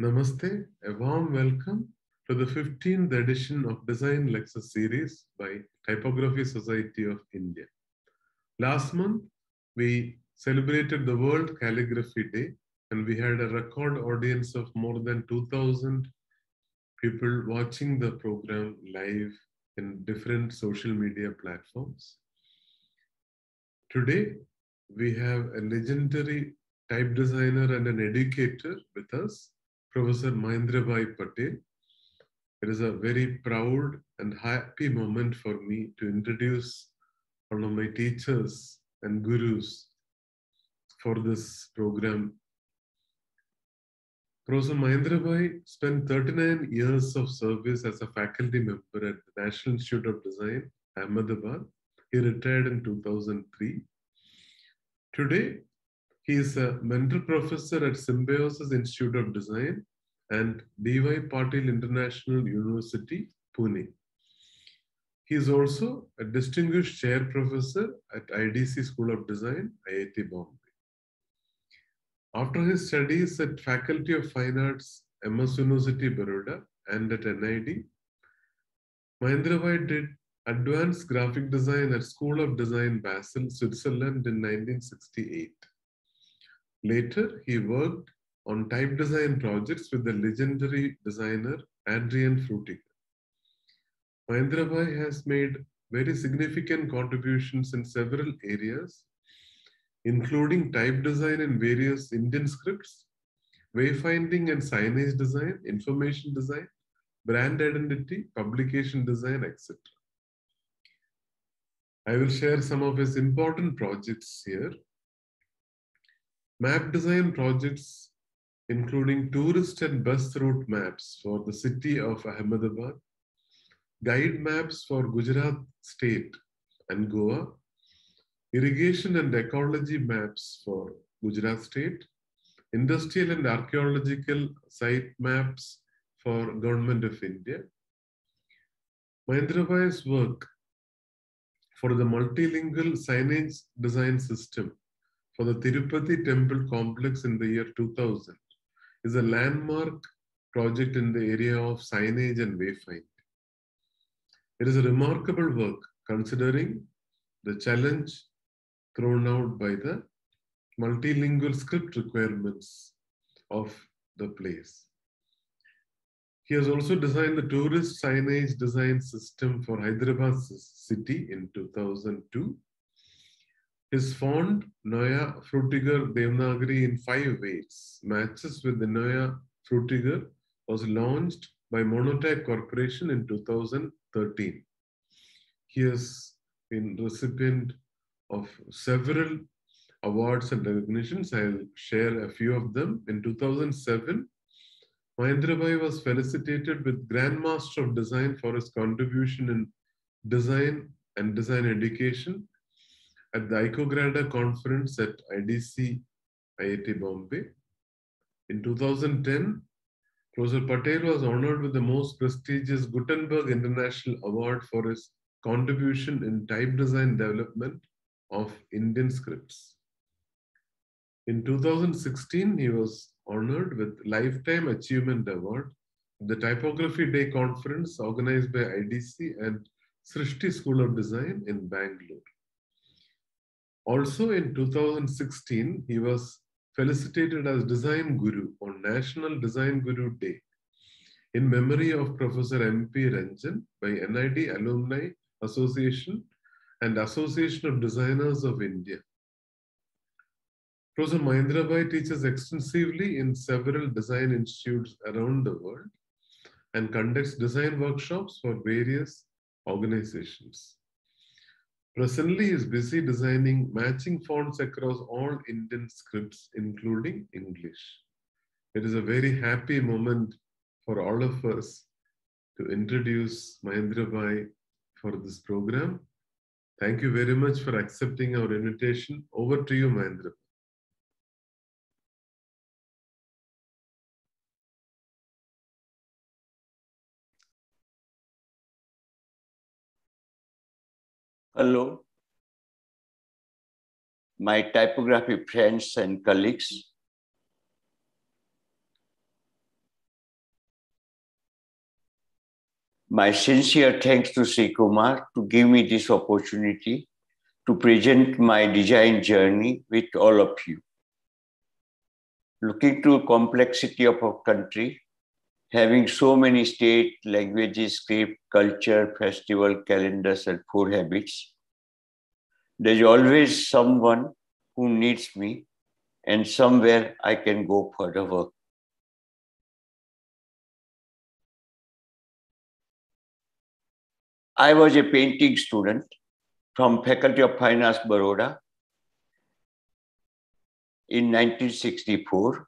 Namaste, a warm welcome to the 15th edition of Design Lecture Series by Typography Society of India. Last month, we celebrated the World Calligraphy Day and we had a record audience of more than 2,000 people watching the program live in different social media platforms. Today, we have a legendary type designer and an educator with us, Professor Mahendrabhai Patel. It is a very proud and happy moment for me to introduce one of my teachers and gurus for this program. Professor Mahendrabhai spent 39 years of service as a faculty member at the National Institute of Design, Ahmedabad. He retired in 2003. Today, he is a mentor professor at Symbiosis Institute of Design and D.Y. Patil International University, Pune. He is also a distinguished chair professor at IDC School of Design, IIT Bombay. After his studies at Faculty of Fine Arts, MS University, Baroda, and at NID, Mahendrabhai did advanced graphic design at School of Design, Basel, Switzerland in 1968. Later, he worked on type design projects with the legendary designer Adrian Frutiger. Mahendrabhai has made very significant contributions in several areas, including type design in various Indian scripts, wayfinding and signage design, information design, brand identity, publication design, etc. I will share some of his important projects here. Map design projects including tourist and bus route maps for the city of Ahmedabad, guide maps for Gujarat state and Goa, irrigation and ecology maps for Gujarat state, industrial and archaeological site maps for Government of India. Mahendrabhai's work for the multilingual signage design system for the Tirupati temple complex in the year 2000 is a landmark project in the area of signage and wayfinding. It is a remarkable work considering the challenge thrown out by the multilingual script requirements of the place. He has also designed the tourist signage design system for Hyderabad city in 2002. His font, Neue Frutiger Devanagari in five weights, matches with the Neue Frutiger, was launched by Monotype Corporation in 2013. He has been recipient of several awards and recognitions. I'll share a few of them. In 2007, Mahendrabhai was felicitated with Grand Master of Design for his contribution in design and design education at the ICOGRADA conference at IDC IIT Bombay. In 2010, Professor Patel was honored with the most prestigious Gutenberg International Award for his contribution in type design development of Indian scripts. In 2016, he was honored with Lifetime Achievement Award at the Typography Day conference organized by IDC and Srishti School of Design in Bangalore. Also in 2016, he was felicitated as Design Guru on National Design Guru Day in memory of Professor M.P. Ranjan by NID Alumni Association and Association of Designers of India. Professor Mahendrabhai teaches extensively in several design institutes around the world and conducts design workshops for various organizations. Presently, is busy designing matching fonts across all Indian scripts, including English. It is a very happy moment for all of us to introduce Mahendrabhai for this program. Thank you very much for accepting our invitation. Over to you, Mahendra. alone. My typography friends and colleagues. My sincere thanks to Sri Kumar to give me this opportunity to present my design journey with all of you. Looking to complexity of our country, having so many state, languages, script, culture, festival, calendars, and food habits, there's always someone who needs me and somewhere I can go for the work. I was a painting student from Faculty of Fine Arts, Baroda in 1964.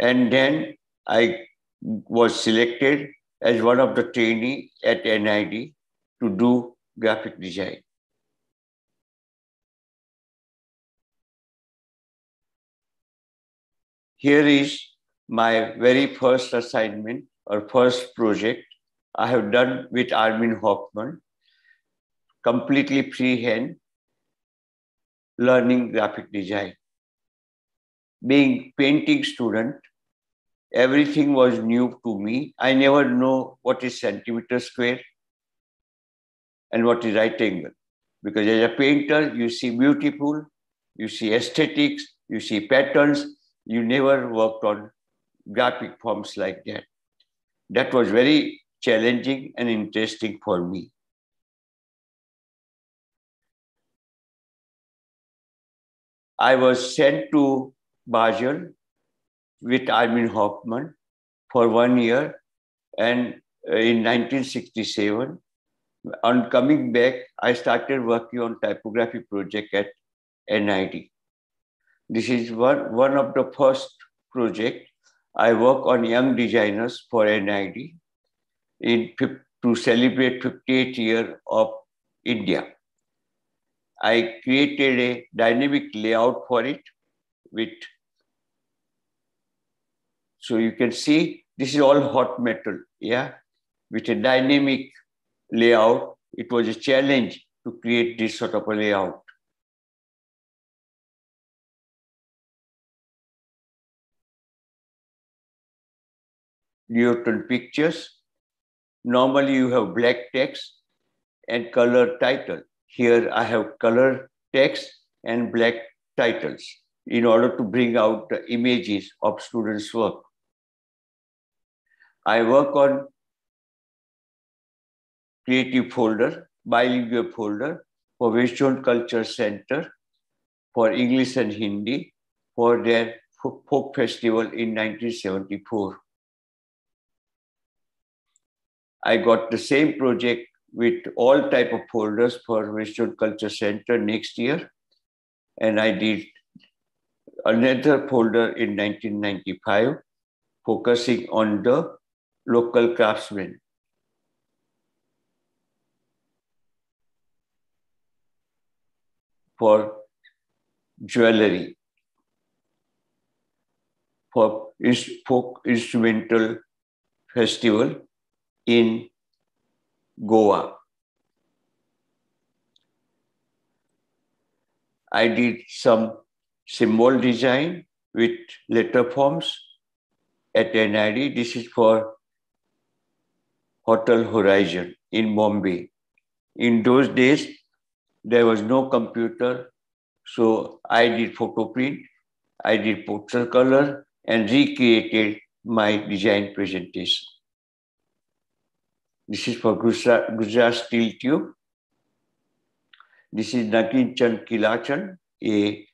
And then I was selected as one of the trainee at NID to do graphic design. Here is my very first assignment or first project I have done with Armin Hofmann, completely freehand learning graphic design. Being painting student, everything was new to me. I never know what is centimeter square and what is right angle. Because as a painter, you see beautiful, you see aesthetics, you see patterns. You never worked on graphic forms like that. That was very challenging and interesting for me. I was sent to Basel with Armin Hofmann for one year and uh, in 1967 on coming back i started working on typography project at nid this is one, one of the first project. I work on young designers for nid in to celebrate 58 year of india. I created a dynamic layout for it with so you can see this is all hot metal, yeah, with a dynamic layout. It was a challenge to create this sort of a layout. Newton pictures. Normally you have black text and color title. Here I have color text and black titles in order to bring out the images of students' work. I work on creative folder, bilingual folder for Western Culture Center for English and Hindi for their folk festival in 1974. I got the same project with all type of folders for Western Culture Center next year. And I did another folder in 1995 focusing on the local craftsmen. For jewelry, for folk instrumental festival in Goa. I did some symbol design with letter forms at NID. This is for Hotel Horizon in Bombay. In those days, there was no computer, so I did photo print, I did portrait color, and recreated my design presentation. This is for Gujarat, Steel Tube. This is Nagin Chand Kilachan, a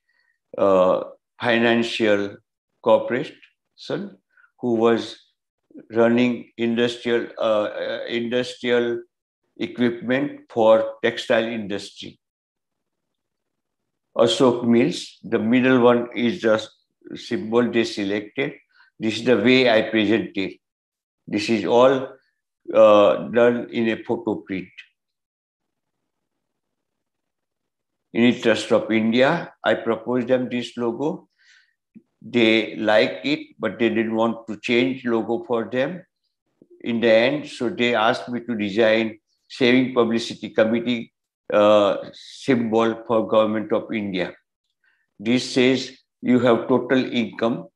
uh, financial corporation who was running industrial uh, uh, industrial equipment for textile industry. Ashok Mills, the middle one is just symbol they selected. This is the way I present it. This is all uh, done in a photo print. In interest of India, I proposed them this logo they liked it, but they didn't want to change logo for them in the end. So they asked me to design Saving Publicity Committee uh, symbol for Government of India. This says you have total income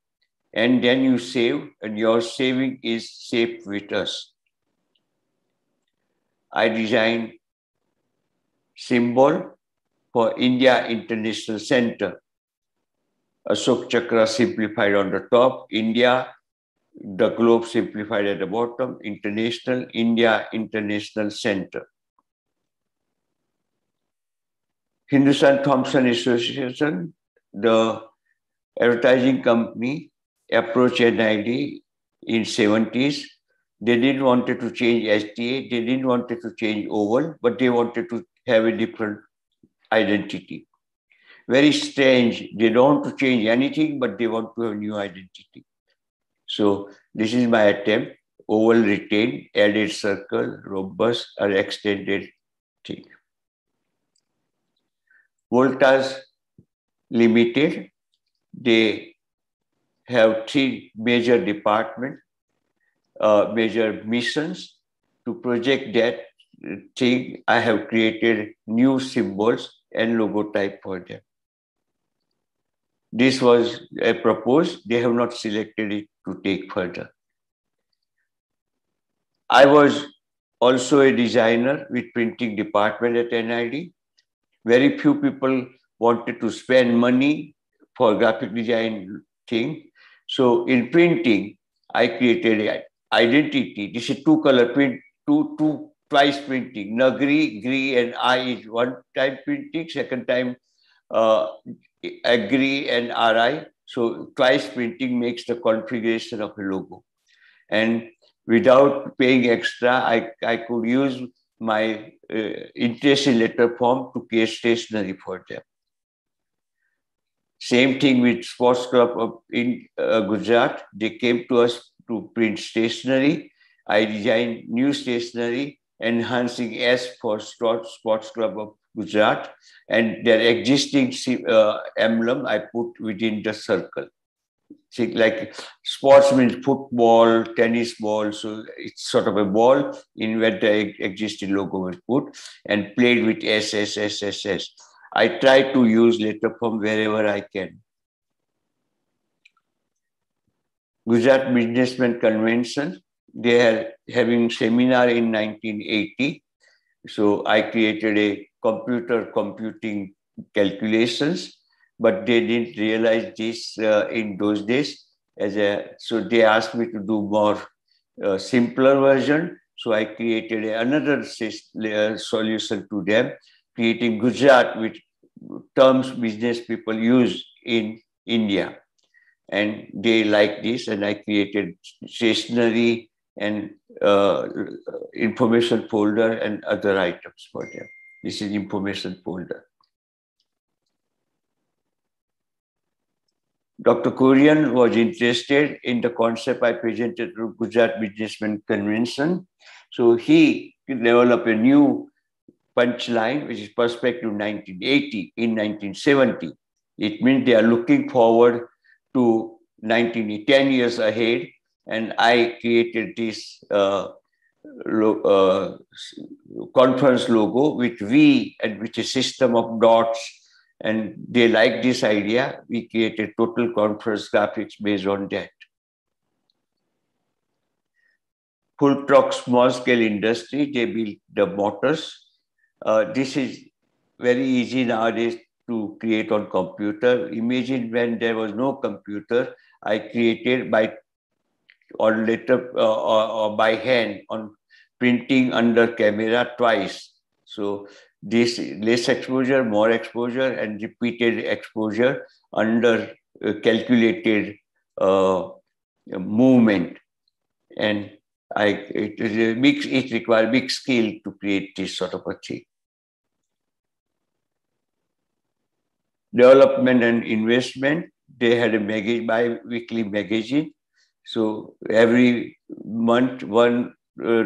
and then you save and your saving is safe with us. I designed symbol for India International Center. Ashok Chakra simplified on the top, India, the globe simplified at the bottom, International, India International Center. Hindustan Thompson Association, the advertising company, approached NID in 70s. They didn't want to change HTA, they didn't want to change oval, but they wanted to have a different identity. Very strange. They don't want to change anything, but they want to have new identity. So this is my attempt. Oval retained, added circle, robust or extended thing. Voltas Limited, they have three major departments, uh, major missions to project that thing. I have created new symbols and logotype for them. This was a proposed, they have not selected it to take further. I was also a designer with printing department at NID. Very few people wanted to spend money for graphic design thing. So in printing, I created an identity. This is two color print, two, two twice printing. Nagri, Gri, and I is one time printing, second time uh, Agri and RI. So twice printing makes the configuration of a logo. And without paying extra, I, I could use my uh, interest in letter form to create stationery for them. Same thing with Sports Club in uh, Gujarat. They came to us to print stationery. I designed new stationery, enhancing S for Sports Club of Gujarat, and their existing uh, emblem I put within the circle. See, like sports means football, tennis ball, so it's sort of a ball in where the existing logo was put and played with S, S, S, S, S. I try to use letter form wherever I can. Gujarat Businessman Convention, they are having seminar in 1980. So I created a computer computing calculations, but they didn't realize this uh, in those days. As a, so they asked me to do more uh, simpler version. So I created another uh, solution to them creating Gujarat with terms business people use in India. And they like this, and I created stationery and uh, information folder and other items for them. This is information folder. Dr. Kurian was interested in the concept I presented to Gujarat Businessman Convention. So he developed a new punchline, which is perspective 1980 in 1970. It means they are looking forward to 1910 years ahead. And I created this uh, uh, conference logo with V and which a system of dots. And they like this idea. We created total conference graphics based on that. Full truck small scale industry, they build the motors uh, this is very easy nowadays to create on computer. Imagine when there was no computer, I created by on letter uh, or, or, by hand on printing under camera twice. So this less exposure, more exposure, and repeated exposure under uh, calculated uh, movement. And I, it, is a big, it requires big skill to create this sort of a thing. Development and investment, they had a magazine, bi-weekly magazine. So every month, one uh,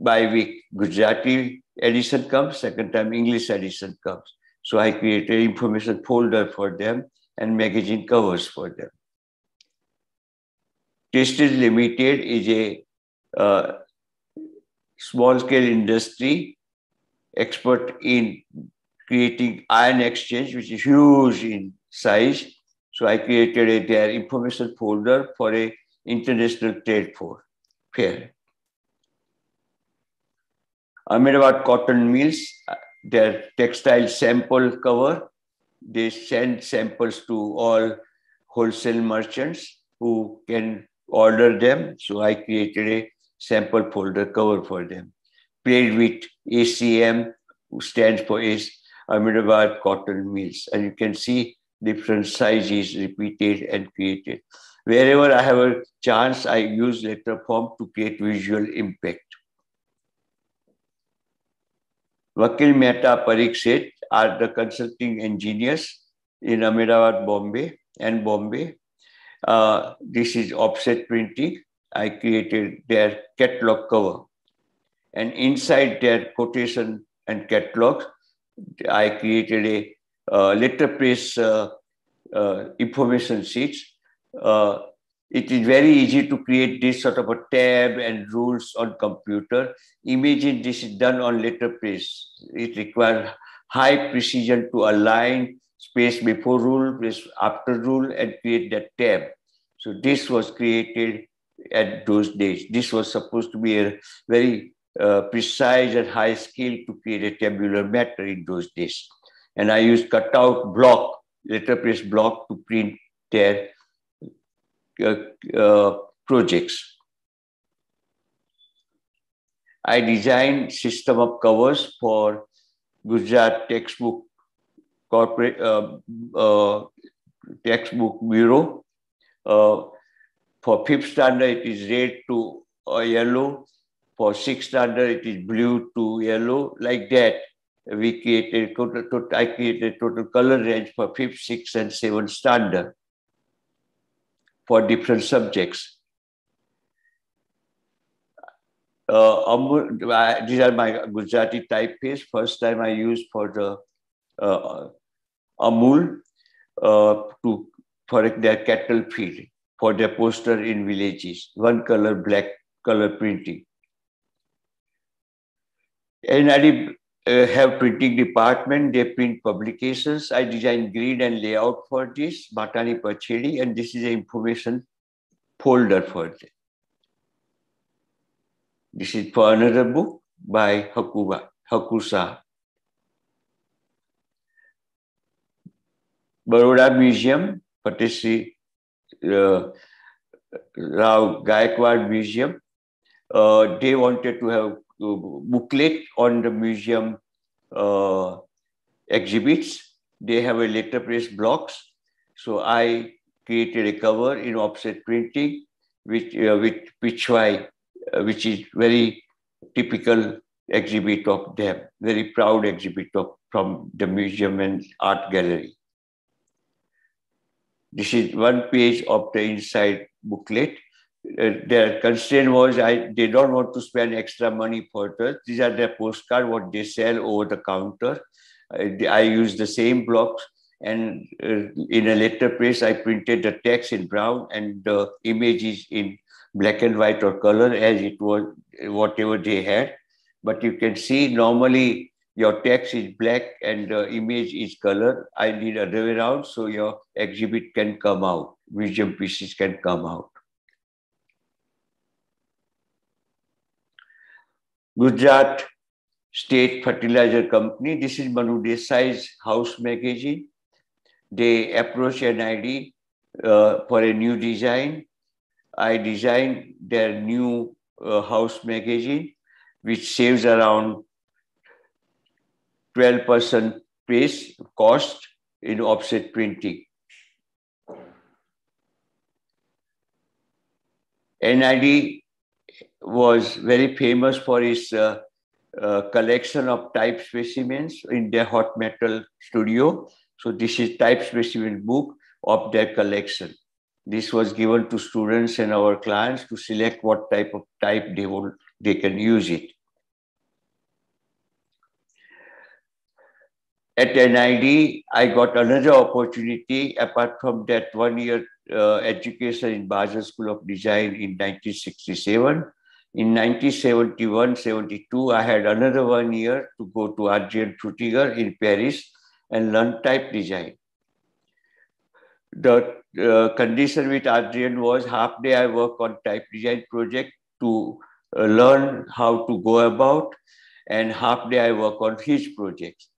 bi-week Gujarati edition comes, second time English edition comes. So I created information folder for them and magazine covers for them. Tastes Limited is a uh, small scale industry expert in creating ion exchange, which is huge in size. So I created a, their information folder for a international trade for fair. Ahmedabad Cotton Mills, their textile sample cover. They send samples to all wholesale merchants who can order them. So I created a sample folder cover for them. Played with ACM, who stands for ACE Ahmedabad Cotton Mills. And you can see different sizes repeated and created. Wherever I have a chance, I use letter form to create visual impact. Vakil Mehta Pariksit are the consulting engineers in Ahmedabad, Bombay and Bombay. Uh, this is offset printing. I created their catalog cover. And inside their quotation and catalog, I created a uh, letterpress uh, uh, information sheets. It is very easy to create this sort of a tab and rules on computer. Imagine this is done on letterpress. It requires high precision to align space before rule, space after rule, and create that tab. So this was created at those days. This was supposed to be a very uh, precise and high skill to create a tabular matter in those days. And I used cutout block, letterpress block to print uh, projects. I designed system of covers for Gujarat textbook corporate uh, uh, textbook bureau. Uh, for fifth standard, it is red to yellow. For sixth standard, it is blue to yellow, like that. We created total, total, I created total color range for fifth, sixth, and seventh standard for different subjects. Uh, these are my Gujarati typeface. First time I used for the uh, Amul uh, to for their cattle feed for their poster in villages. One color, black color printing. And I uh, have printing department. They print publications. I design grid and layout for this, Matani Pachedi, and this is information folder for them. This is for another book by Hakuba, Haku Shah. Baroda Museum, Patishri uh, Rao Gaikwad Museum. Uh, they wanted to have booklet on the museum uh, exhibits. They have a letterpress blocks. So I created a cover in offset printing, which uh, with Pichwai, uh, which is very typical exhibit of them, very proud exhibit of, from the museum and art gallery. This is one page of the inside booklet their constraint was I they don't want to spend extra money for this. These are their postcard what they sell over the counter. I, I use the same blocks and uh, in a letterpress I printed the text in brown and the images in black and white or color as it was whatever they had. But you can see normally your text is black and the image is color. I need other way around so your exhibit can come out, museum pieces can come out. Gujarat State Fertilizer Company. This is Manu Desai's house magazine. They approached NID uh, for a new design. I designed their new uh, house magazine, which saves around 12% space cost in offset printing. NID was very famous for his uh, uh, collection of type specimens in their hot metal studio. So this is type specimen book of their collection. This was given to students and our clients to select what type of type they want, they can use it. At NID, I got another opportunity apart from that one year uh, education in Basel School of Design in 1967 in 1971-72, I had another one year to go to Adrian Frutiger in Paris and learn type design. The uh, condition with Adrien was half day I work on type design project to uh, learn how to go about and half day I work on his projects.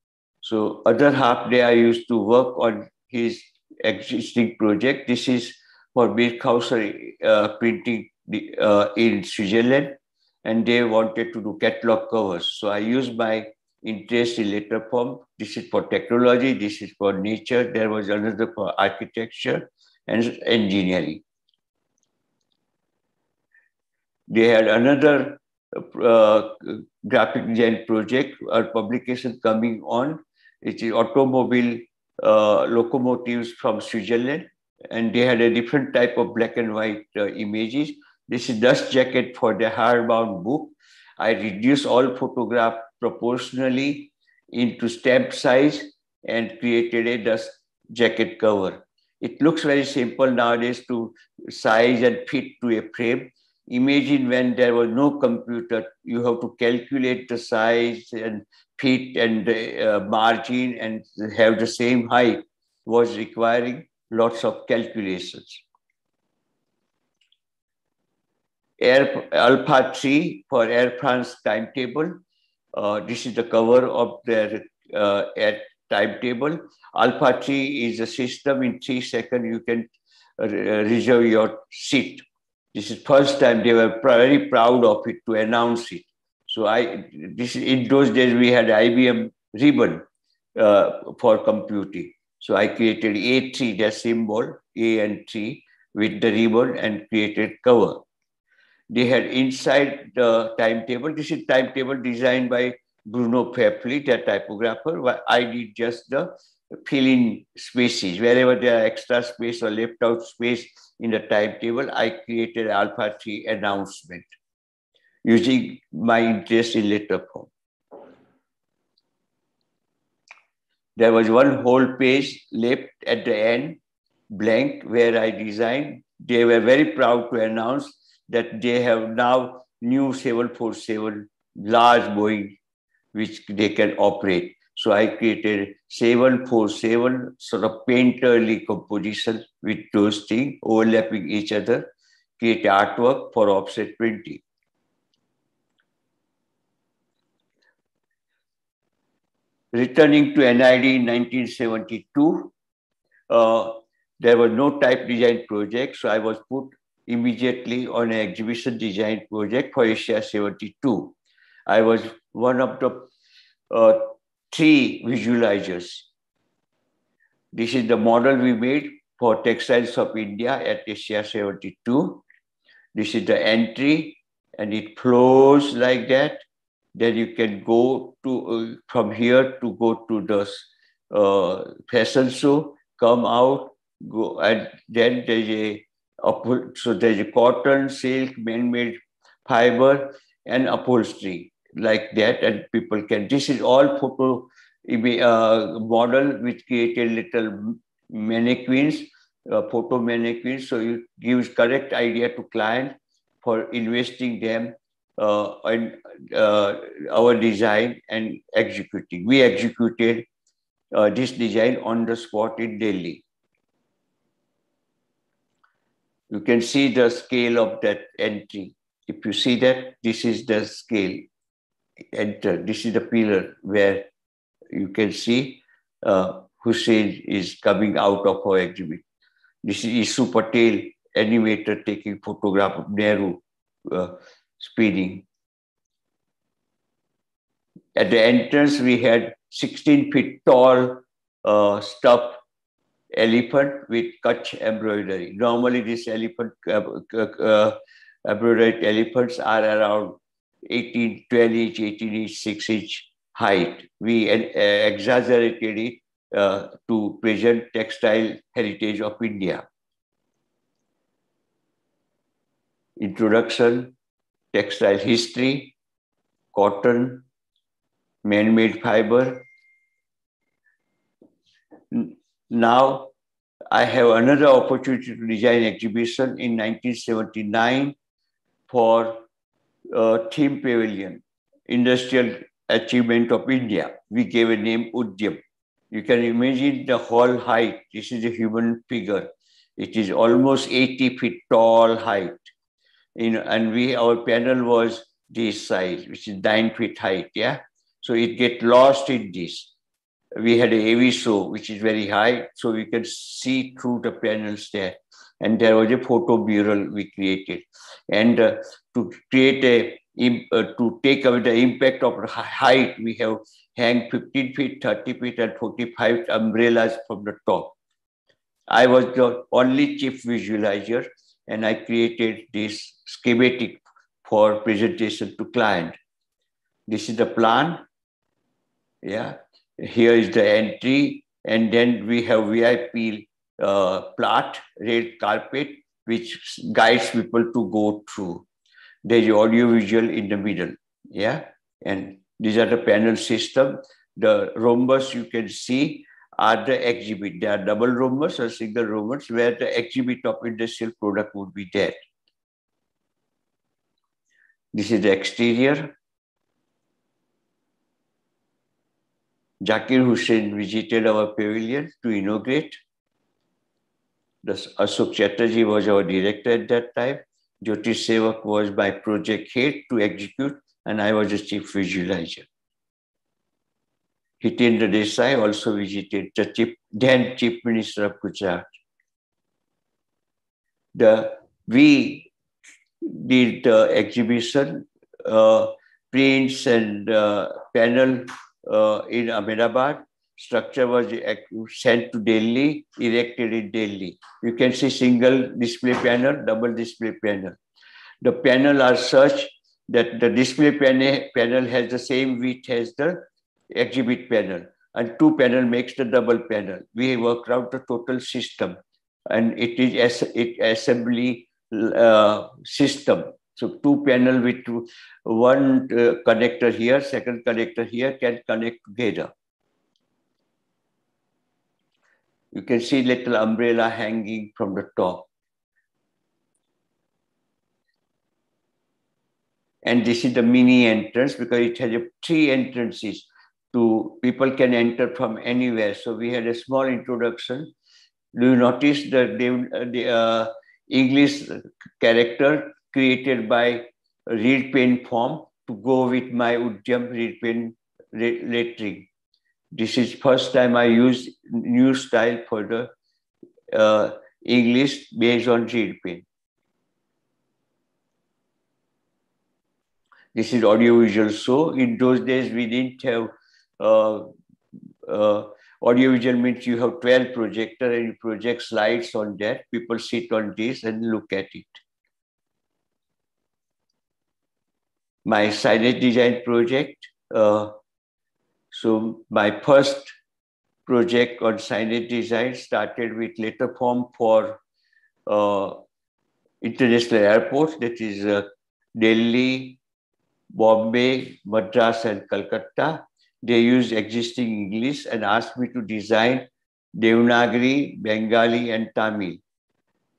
So other half day I used to work on his existing project. This is for Birkhäuser uh, printing uh, in Switzerland, and they wanted to do catalog covers. So I used my interest in letter form. This is for technology, this is for nature. There was another for architecture and engineering. They had another uh, graphic design project or publication coming on. It is automobile uh, locomotives from Switzerland, and they had a different type of black and white uh, images. This is dust jacket for the hardbound book. I reduced all photograph proportionally into stamp size and created a dust jacket cover. It looks very simple nowadays to size and fit to a frame. Imagine when there was no computer, you have to calculate the size and fit and uh, margin and have the same height was requiring lots of calculations. Air Alpha 3 for Air France timetable. Uh, this is the cover of their uh, air timetable. Alpha 3 is a system in three seconds you can reserve your seat. This is first time they were very proud of it to announce it. So I, this in those days we had IBM ribbon uh, for computing. So I created A3, the symbol A and 3 with the ribbon and created cover. They had inside the timetable. This is timetable designed by Bruno Pfäffli, the typographer. I did just the fill in spaces. Wherever there are extra space or left out space in the timetable, I created Alpha 3 announcement using my interest in letter form. There was one whole page left at the end, blank, where I designed. They were very proud to announce that they have now new 747 large Boeing, which they can operate. So I created 747 sort of painterly composition with those things overlapping each other, create artwork for offset printing. Returning to NID in 1972, uh, there were no type design projects, so I was put immediately on an exhibition design project for Asia 72. I was one of the uh, three visualizers. This is the model we made for Textiles of India at Asia 72. This is the entry and it flows like that. Then you can go to uh, from here to go to the uh, fashion show, come out, go, and then there's a so there's a cotton, silk, man-made fiber, and upholstery like that, and people can. This is all photo uh, model which created little mannequins, uh, photo mannequins. So it gives correct idea to client for investing them uh, in uh, our design and executing. We executed uh, this design on the spot in Delhi. You can see the scale of that entry. If you see that, this is the scale. Enter. This is the pillar where you can see uh, Hussein is coming out of our exhibit. This is Ishu Patel, animator, taking photograph of Nehru uh, speeding. At the entrance, we had 16 feet tall uh, stuffed elephant with Kutch embroidery. Normally, these elephant uh, uh, embroidered elephants are around 18, 12 inch, 18 inch, 6 inch height. We uh, exaggerated it uh, to present textile heritage of India. Introduction, textile history, cotton, man-made fiber, now, I have another opportunity to design exhibition in 1979 for uh, theme pavilion, industrial achievement of India. We gave a name Udyam. You can imagine the whole height. This is a human figure. It is almost 80 feet tall height. You know, and we our panel was this size, which is nine feet height. Yeah. So it get lost in this. We had a heavy show, which is very high, so we can see through the panels there. And there was a photo mural we created. And uh, to create a uh, to take away the impact of height, we have hang 15 feet, 30 feet, and 45 umbrellas from the top. I was the only chief visualizer, and I created this schematic for presentation to client. This is the plan. Yeah, here is the entry, and then we have VIP uh, plot, red carpet, which guides people to go through. There's audio visual in the middle. Yeah, and these are the panel system. The rhombus you can see are the exhibit. There are double rhombus or single rhombus where the exhibit of industrial product would be there. This is the exterior. Zakir Hussain visited our pavilion to inaugurate. The Ashok Chatterjee was our director at that time. Jyotish Sevak was my project head to execute, and I was the chief visualizer. Hitendra Desai also visited the chief, then chief minister of Gujarat. The, we did the exhibition, uh, prints and uh, panel uh, in Ahmedabad. Structure was sent to Delhi, erected in Delhi. You can see single display panel, double display panel. The panel are such that the display panel, has the same width as the exhibit panel and two panel makes the double panel. We worked out the total system and it is as it assembly uh, system. So two panel with two, one uh, connector here, second connector here can connect together. You can see little umbrella hanging from the top. And this is the mini entrance because it has three entrances to people can enter from anywhere. So we had a small introduction. Do you notice the, the uh, English character created by reed pen form to go with my Udyam reed pen lettering. This is first time I use new style for the uh, English based on reed pen. This is audiovisual So In those days, we didn't have uh, uh, Audiovisual means you have 12 projector and you project slides on that. People sit on this and look at it. My signage design project. Uh, so my first project on signage design started with letter form for uh, international airports, that is uh, Delhi, Bombay, Madras, and Calcutta they used existing English and asked me to design Devanagari, Bengali, and Tamil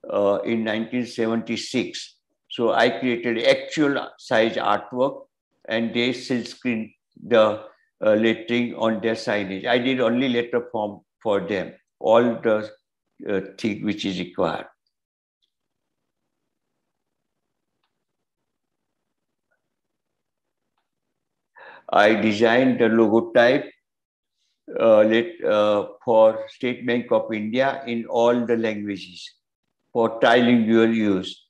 uh, in 1976. So I created actual size artwork and they silkscreen the uh, lettering on their signage. I did only letter form for them, all the uh, thing which is required. I designed the logotype uh, uh, for State Bank of India in all the languages for trilingual use.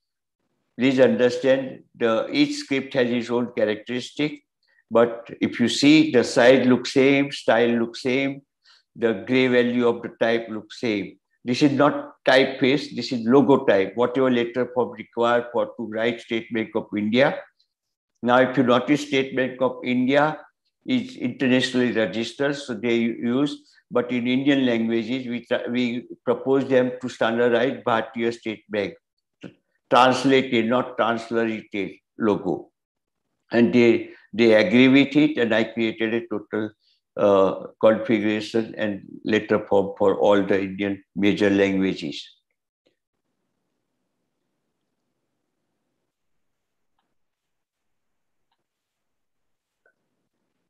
Please understand, the, each script has its own characteristic, but if you see the size looks same, style looks same, the gray value of the type looks same. This is not typeface, this is logo logotype, whatever letter form required for to write State Bank of India. Now, if you notice, State Bank of India is internationally registered, so they use, but in Indian languages, we, we propose them to standardize Bharatiya State Bank, translated, not transliterated logo. And they, they agree with it, and I created a total uh, configuration and letter form for all the Indian major languages.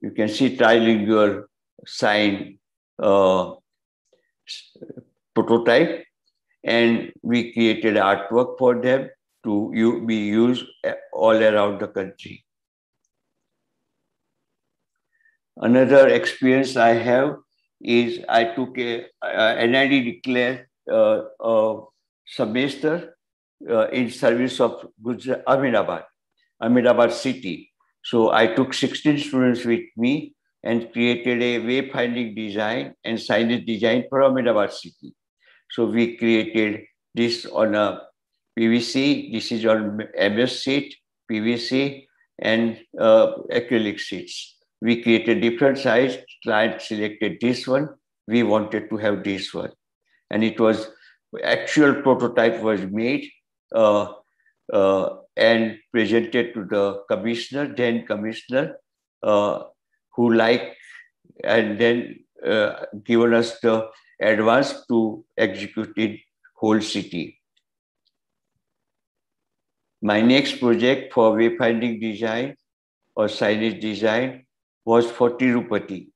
You can see trilingual sign uh, prototype and we created artwork for them to be used all around the country. Another experience I have is I took a, a NID declared uh, a semester uh, in service of Gujarat, Ahmedabad city. So I took 16 students with me and created a wayfinding design and signage design for Ahmedabad city. So we created this on a PVC, this is on MS sheet, PVC, and uh, acrylic sheets. We created different size. Client selected this one. We wanted to have this one, and it was actual prototype was made uh, uh, and presented to the commissioner, then commissioner, uh, who liked and then uh, given us the advance to execute in whole city. My next project for wayfinding design or signage design was for Tirupati.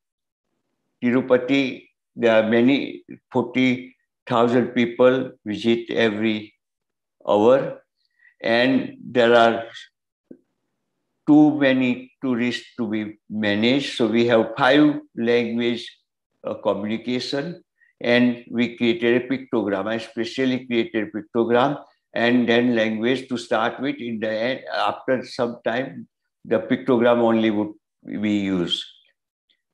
Tirupati, there are many, 40,000 people visit every hour, and there are too many tourists to be managed. So we have five language uh, communication, and we created a pictogram. I specially created a pictogram and then language to start with. In the end, after some time, the pictogram only would be used.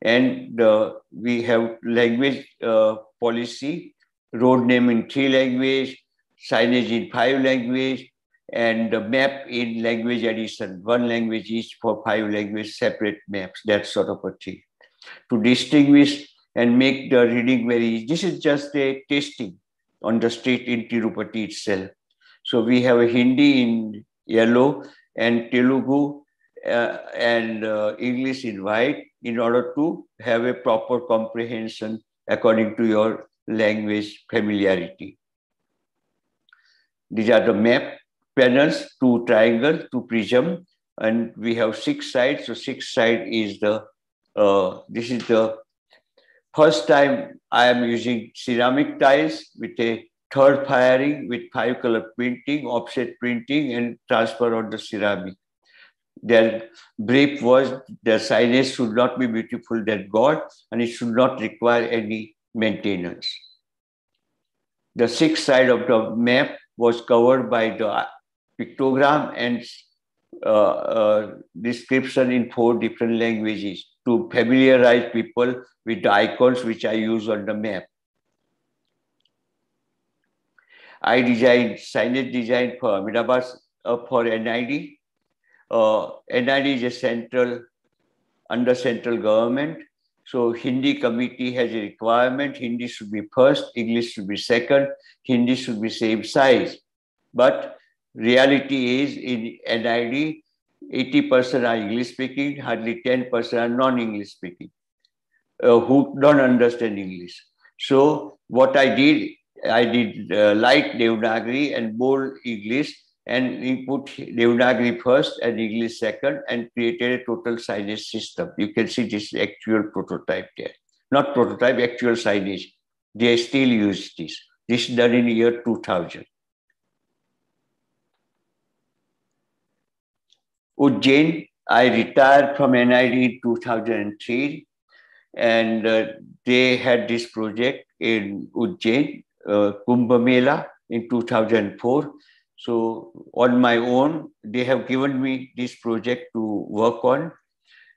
And uh, we have language uh, policy, road name in three language, signage in five language, and the map in language addition, one language each for five language separate maps, that sort of a thing. To distinguish and make the reading very easy. This is just a testing on the street in Tirupati itself. So we have a Hindi in yellow and Telugu uh, and uh, English in white in order to have a proper comprehension according to your language familiarity. These are the map panels, two triangle, two prism, and we have six sides. So six side is the, uh, this is the first time I am using ceramic tiles with a third firing with five color printing, offset printing, and transfer on the ceramic. Their brief was the signage should not be beautiful than God, and it should not require any maintenance. The sixth side of the map was covered by the pictogram and uh, uh, description in four different languages to familiarize people with the icons which I use on the map. I designed signage design for Ahmedabad uh, for NID. Uh, NID is a central, under central government. So Hindi committee has a requirement. Hindi should be first, English should be second, Hindi should be same size. But reality is in NID, 80% are English speaking, hardly 10% are non-English speaking, uh, who don't understand English. So what I did I did uh, light Devanagari and bold English, and we put Devanagari first and English second, and created a total signage system. You can see this actual prototype there. Not prototype, actual signage. They still use this. This done in year 2000. Ujjain, I retired from NID in 2003, and uh, they had this project in Ujjain uh, Kumbh Mela in 2004. So on my own, they have given me this project to work on.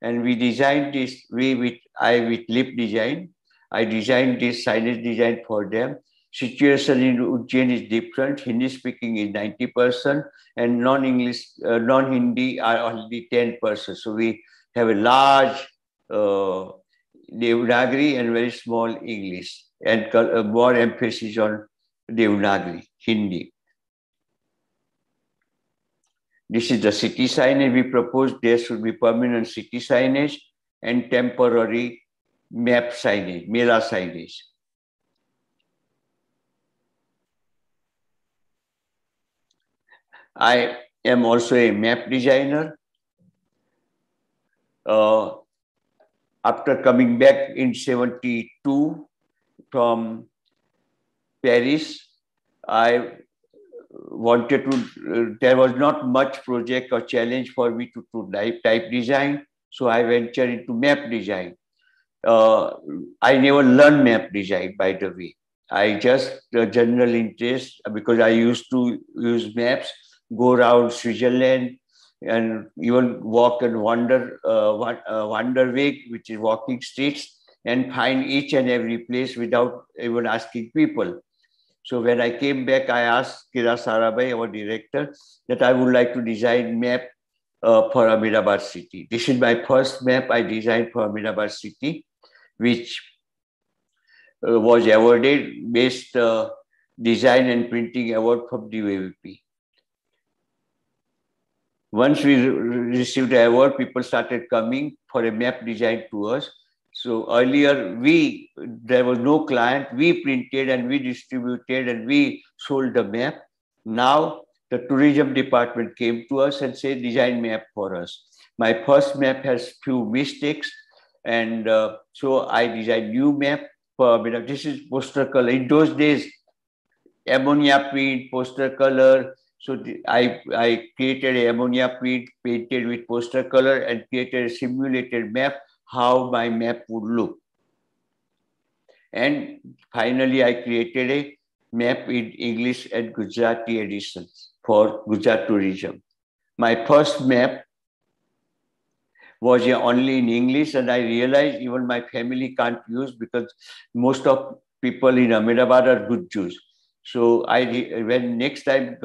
And we designed this, we with, I with Lip Design, I designed this signage design for them. Situation in Ujjain is different. Hindi speaking is 90% and non-English, uh, non-Hindi are only 10%. So we have a large uh, Devanagari and very small English and uh, more emphasis on Devanagari, Hindi. This is the city signage we propose. There should be permanent city signage and temporary map signage, Mela signage. I am also a map designer. Uh, after coming back in 72, from Paris. I wanted to, uh, there was not much project or challenge for me to, to type, type design. So I ventured into map design. uh, I never learned map design, by the way. I just uh, general interest because I used to use maps, go around Switzerland, and even walk and wander, uh, uh, Wanderweg, which is walking streets, and find each and every place without even asking people. So when I came back, I asked Gira Sarabhai, our director, that I would like to design map uh, for Ahmedabad city. This is my first map I designed for Ahmedabad city, which uh, was awarded Best uh, Design and Printing Award from DOAVP. Once we re received the award, people started coming for a map design to us. So earlier, we there was no client. We printed and we distributed and we sold the map. Now the tourism department came to us and said, design map for us. My first map has few mistakes. And uh, so I designed new map for, this is poster color. In those days, ammonia print, poster color. So the, I, I created a ammonia print, painted with poster color and created a simulated map, how my map would look. And finally, I created a map in English and Gujarati editions for Gujarat tourism. My first map was only in English, and I realized even my family can't use because most of people in Ahmedabad are Gujjus. So I, when next time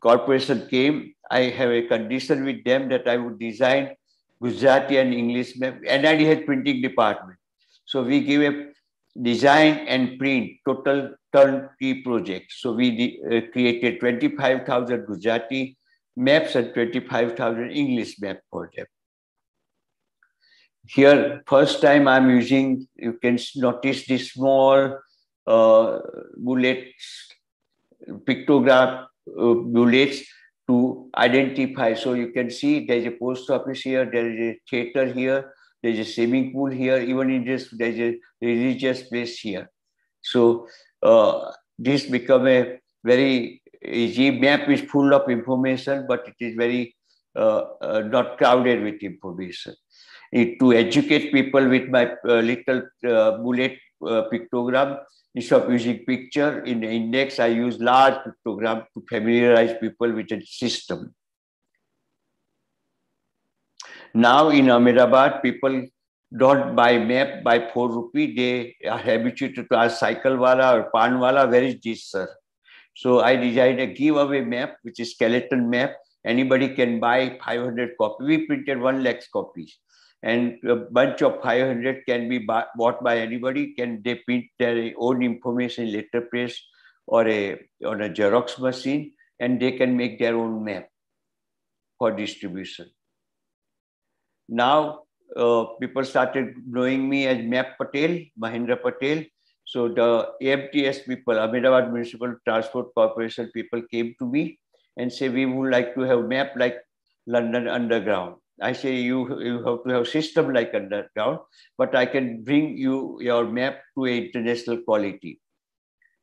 corporation came, I have a condition with them that I would design Gujarati and English map, and I had printing department. So we give a design and print total turnkey project. So we uh, created 25,000 Gujarati maps and 25,000 English map for them. Here, first time I'm using, you can notice this small uh, bullets, pictograph uh, bullets to identify. So you can see there's a post office here, there is a theater here, there's a swimming pool here, even in this, there's a religious place here. So uh, this become a very easy map is full of information, but it is very uh, uh, not crowded with information. It, to educate people with my uh, little bullet pictogram, instead of using picture in the index, I use large pictogram to familiarize people with the system. Now in Ahmedabad, people don't buy map by 4 rupee. They are habituated to ask cycle wala or pan wala, where is this, sir? So I designed a giveaway map, which is skeleton map. Anybody can buy 500 copies. We printed 1 lakh copies. And a bunch of 500 can be bought by anybody. Can they print their own information in letterpress or a, on a Xerox machine, and they can make their own map for distribution. Now, uh, people started knowing me as Map Patel, Mahendra Patel. So the AMTS people, Ahmedabad Municipal Transport Corporation people came to me and say, we would like to have map like London Underground. I say, you, you have to have system like Underground, but I can bring you your map to a international quality.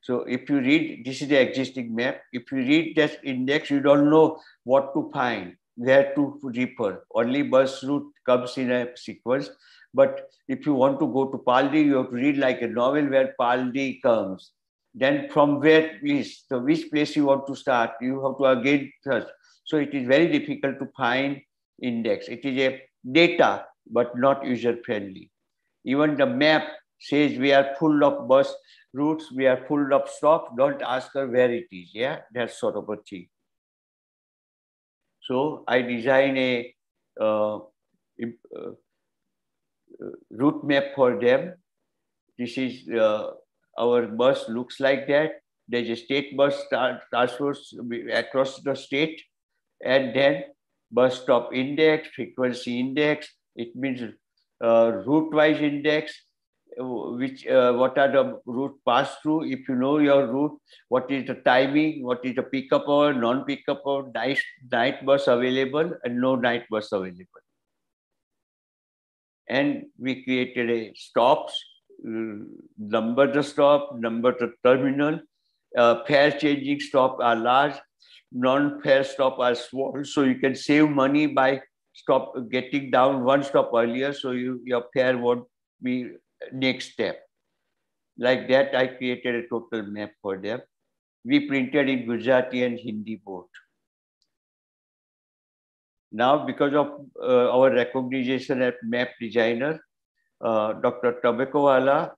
So if you read, this is the existing map. If you read that index, you don't know what to find where to refer. Only bus route comes in a sequence. But if you want to go to Paldi, you have to read like a novel where Paldi comes. Then from where please, so which place you want to start, you have to again search. So it is very difficult to find index. It is a data, but not user friendly. Even the map says we are full of bus routes, we are full of stops. Don't ask her where it is. Yeah, that sort of a thing. So I design a uh, uh, route map for them. This is uh, our bus looks like that. There's a state bus transports across the state, and then bus stop index, frequency index. It means uh, route-wise index, which uh, what are the route pass through? If you know your route what is the timing what is the pickup hour non pickup hour night night bus available and no night bus available. And we created a stops uh, number the stop number the terminal. Uh, fare changing stop are large non fare stop are small so you can save money by stop getting down one stop earlier so you your fare won't be next step. Like that, I created a total map for them. We printed in Gujarati and Hindi both. Now, because of uh, our recognition as map designer, uh, Dr. Tabekowala,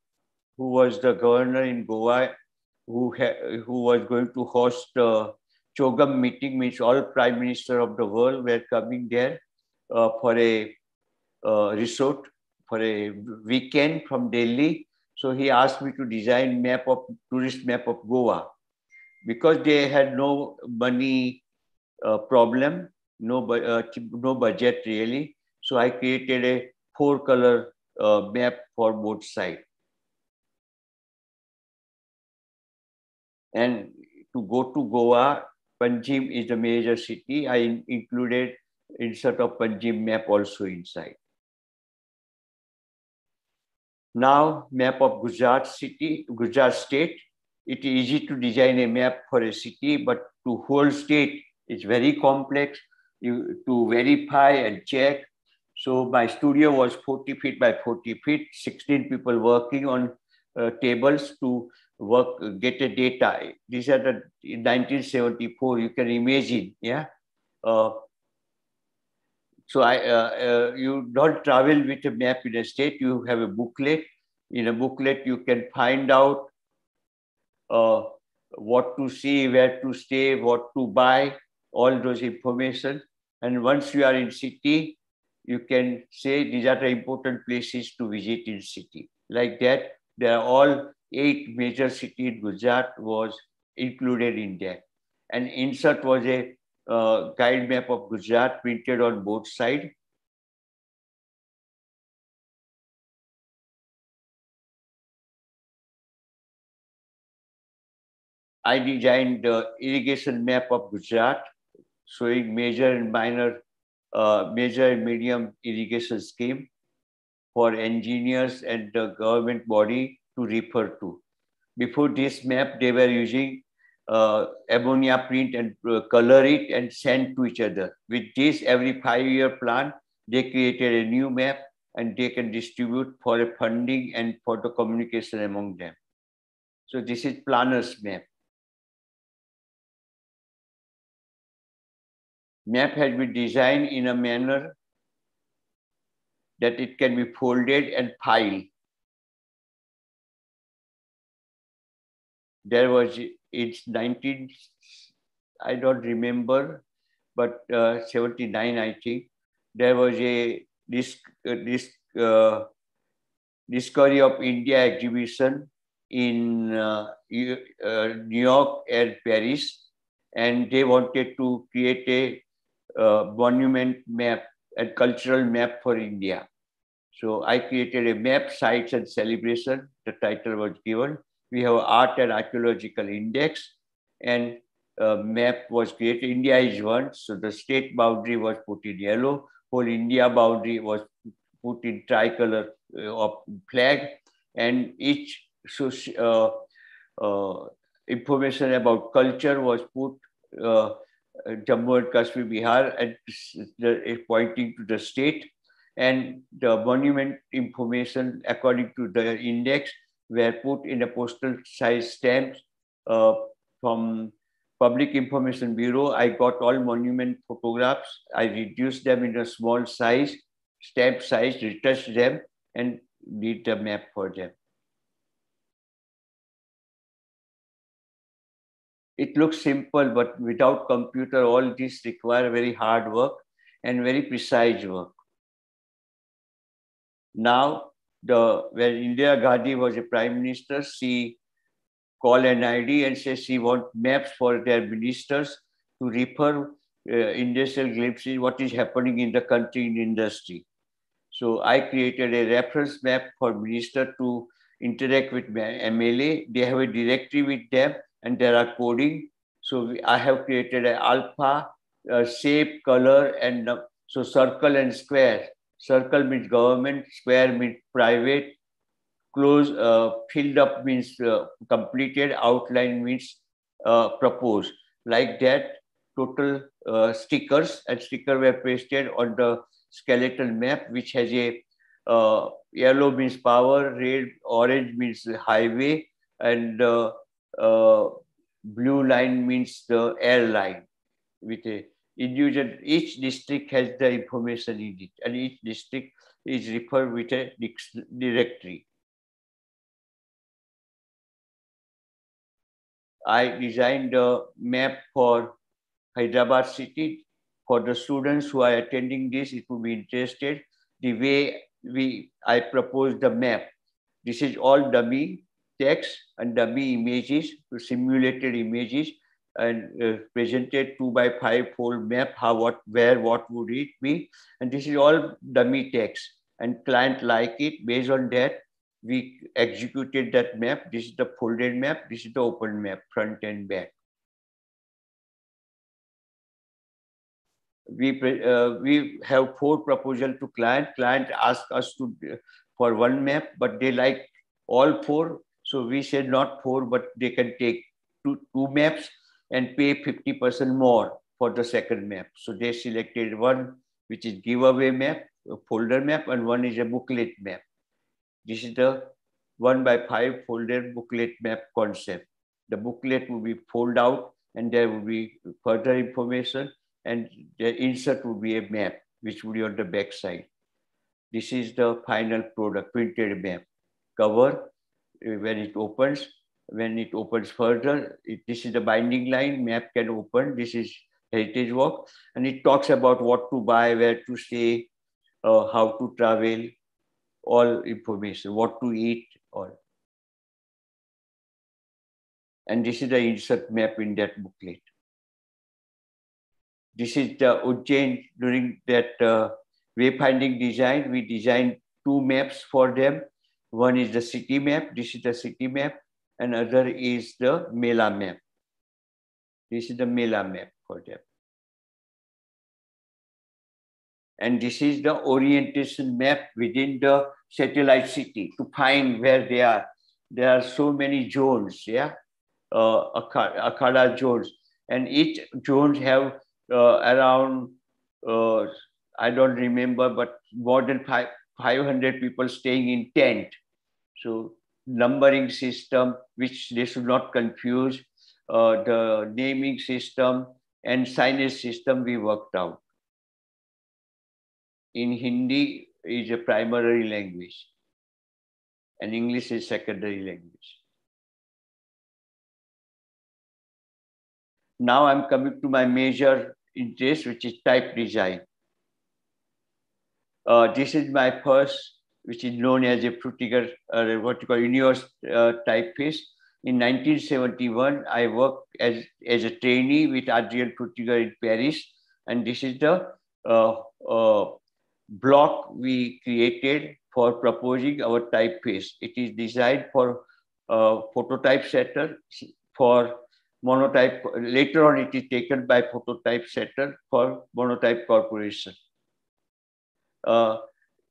who was the governor in Goa, who, who was going to host uh, CHOGM meeting, means all prime minister of the world were coming there uh, for a uh, resort for a weekend from Delhi. So he asked me to design map of tourist map of Goa because they had no money uh, problem, no uh, no budget really. So I created a four color uh, map for both sides. And to go to Goa, Panjim is the major city. I included insert of Panjim map also inside. Now, map of Gujarat city, Gujarat state. It is easy to design a map for a city, but to whole state, it's very complex you, to verify and check. So my studio was 40 feet by 40 feet, 16 people working on uh, tables to work, get a data. These are the 1974, you can imagine, yeah. Uh, so I, uh, uh, you don't travel with a map in a state, you have a booklet. In a booklet, you can find out uh, what to see, where to stay, what to buy, all those information. And once you are in city, you can say these are the important places to visit in city. Like that, there are all eight major cities in Gujarat was included in that. And insert was a uh, guide map of Gujarat printed on both sides. I designed the irrigation map of Gujarat, showing major and minor, uh, major and medium irrigation scheme for engineers and the government body to refer to. Before this map, they were using uh, ammonia print and uh, color it and send to each other. With this, every five-year plan, they created a new map and they can distribute for a funding and for the communication among them. So this is planner's map. Map has been designed in a manner that it can be folded and filed. There was it's 19, I don't remember, but uh, 79, I think, there was a this, this uh, Discovery of India exhibition in uh, uh, New York and Paris, and they wanted to create a uh, monument map and cultural map for India. So I created a map, sites and celebration. The title was given we have art and archaeological index and uh, map was created. India is one, so the state boundary was put in yellow. Whole India boundary was put in tricolor uh, of flag, and each so, uh, uh, information about culture was put uh, Jammu and Kashmir, Bihar, and the, pointing to the state, and the monument information according to the index were put in a postal size stamps uh, from Public Information Bureau. I got all monument photographs. I reduced them in a small size, stamp size, retouched them, and did the map for them. It looks simple, but without computer, all this require very hard work and very precise work. Now, the when Indira Gandhi was a prime minister, she called NID and said she want maps for their ministers to refer uh, industrial glimpses what is happening in the country in industry. So I created a reference map for minister to interact with MLA. They have a directory with them and there are coding. So we, I have created an alpha uh, shape, color, and uh, so circle and square. Circle means government, square means private, close, uh, filled up means uh, completed, outline means uh, proposed. Like that, total uh, stickers and sticker were pasted on the skeletal map, which has a uh, yellow means power, red, orange means highway, and uh, uh, blue line means the airline. With a individual, each district has the information in it, and each district is referred with a directory. I designed a map for Hyderabad city. For the students who are attending this, it would be interested. The way we I proposed the map. This is all dummy text and dummy images, simulated images, and uh, presented two by five fold map, how, what, where, what would it be. And this is all dummy text. And client like it. Based on that, we executed that map. This is the folded map. This is the open map, front and back. We, uh, we have four proposal to client. Client asked us to for one map, but they like all four. So we said not four, but they can take two, two maps and pay 50% more for the second map. So they selected one, which is giveaway map, a folder map, and one is a booklet map. This is the one by five folder booklet map concept. The booklet will be folded out and there will be further information and the insert will be a map, which will be on the back side. This is the final product, printed map. Cover, uh, when it opens, when it opens further, it, this is the binding line, map can open. This is heritage walk. And it talks about what to buy, where to stay, uh, how to travel, all information, what to eat, all. And this is the insert map in that booklet. This is the Ujjain during that uh, wayfinding design. We designed two maps for them. One is the city map. This is the city map. And other is the Mela map. This is the Mela map for them. And this is the orientation map within the satellite city to find where they are. There are so many zones, yeah, uh, zones. And each zones have uh, around, uh, I don't remember, but more than five, 500 people staying in tent. So numbering system, which they should not confuse, uh, the naming system and signage system we worked out. In Hindi is a primary language and English is secondary language. Now I'm coming to my major interest, which is type design. Uh, this is my first which is known as a Frutiger, uh, what you call Univers uh, typeface. In 1971, I worked as, as a trainee with Adrian Frutiger in Paris. And this is the uh, uh, block we created for proposing our typeface. It is designed for uh, phototype setter for monotype. Later on, it is taken by phototype setter for monotype corporation. Uh,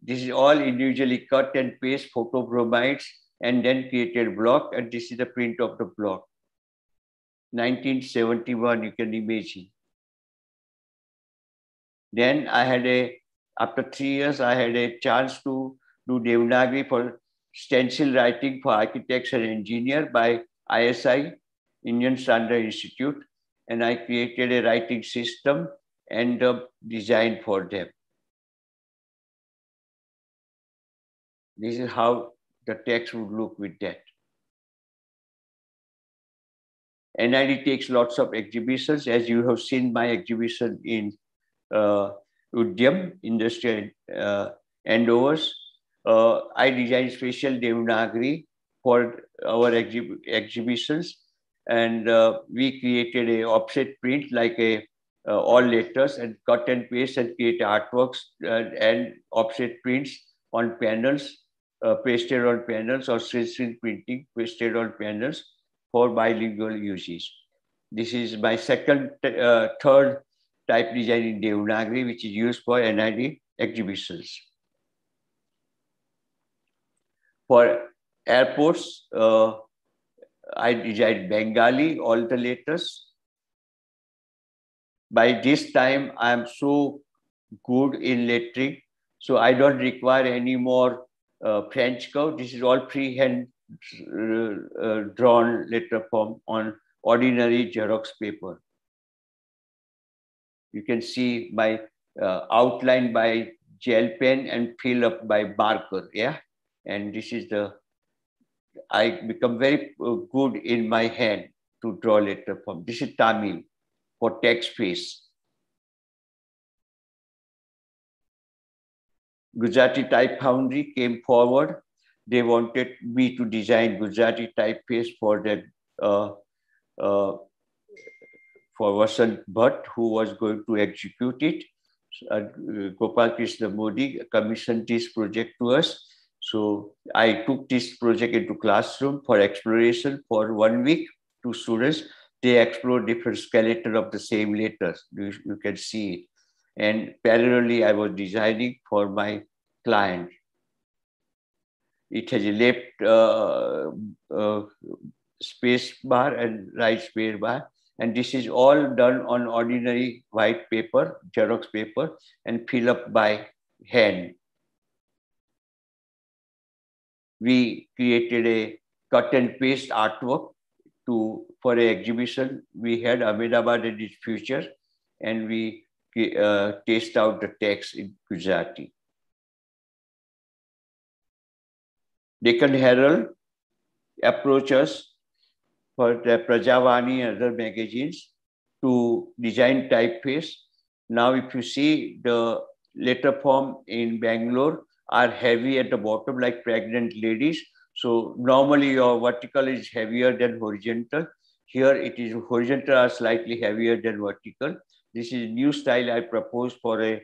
this is all individually cut and paste photo bromides and then created block. And this is the print of the block. 1971, you can imagine. Then I had a, after three years, I had a chance to do Devanagari for stencil writing for architects and engineer by ISI, Indian Standard Institute. And I created a writing system and uh, a design for them. This is how the text would look with that. NID takes lots of exhibitions, as you have seen my exhibition in uh, Udyam, Industrial uh. Uh, I designed special Devanagari for our exhib exhibitions, and uh, we created a offset print like a uh, all letters and cut and paste and create artworks uh, and offset prints on panels uh, pasted on panels or screen printing pasted on panels for bilingual uses. This is my second, uh, third type design in Devanagari, which is used for NID exhibitions. For airports, uh, I designed Bengali, all the letters. By this time, I am so good in lettering So I don't require any more French curve. This is all freehand uh, uh, drawn letter form on ordinary Xerox paper. You can see my uh, outline by gel pen and fill up by marker. Yeah. And this is the, I become very uh, good in my hand to draw letter form. This is Tamil for text face. Gujarati Type Foundry came forward. They wanted me to design Gujarati typeface for the uh, uh, for Vasant Bhatt, who was going to execute it. Uh, Gopal Krishna Modi commissioned this project to us. So I took this project into classroom for exploration for one week to students. They explore different skeleton of the same letters. You, you can see it. And parallelly, I was designing for my client. It has a left uh, uh, space bar and right space bar. And this is all done on ordinary white paper, Xerox paper, and fill up by hand. We created a cut and paste artwork to for an exhibition. We had Ahmedabad and its future, and we uh, test out the text in Gujarati. Deccan Herald approached us for the Prajavani and other magazines to design typeface. Now, if you see the letter form in Bangalore are heavy at the bottom like pregnant ladies. So normally your vertical is heavier than horizontal. Here it is horizontal are slightly heavier than vertical. This is a new style I proposed for a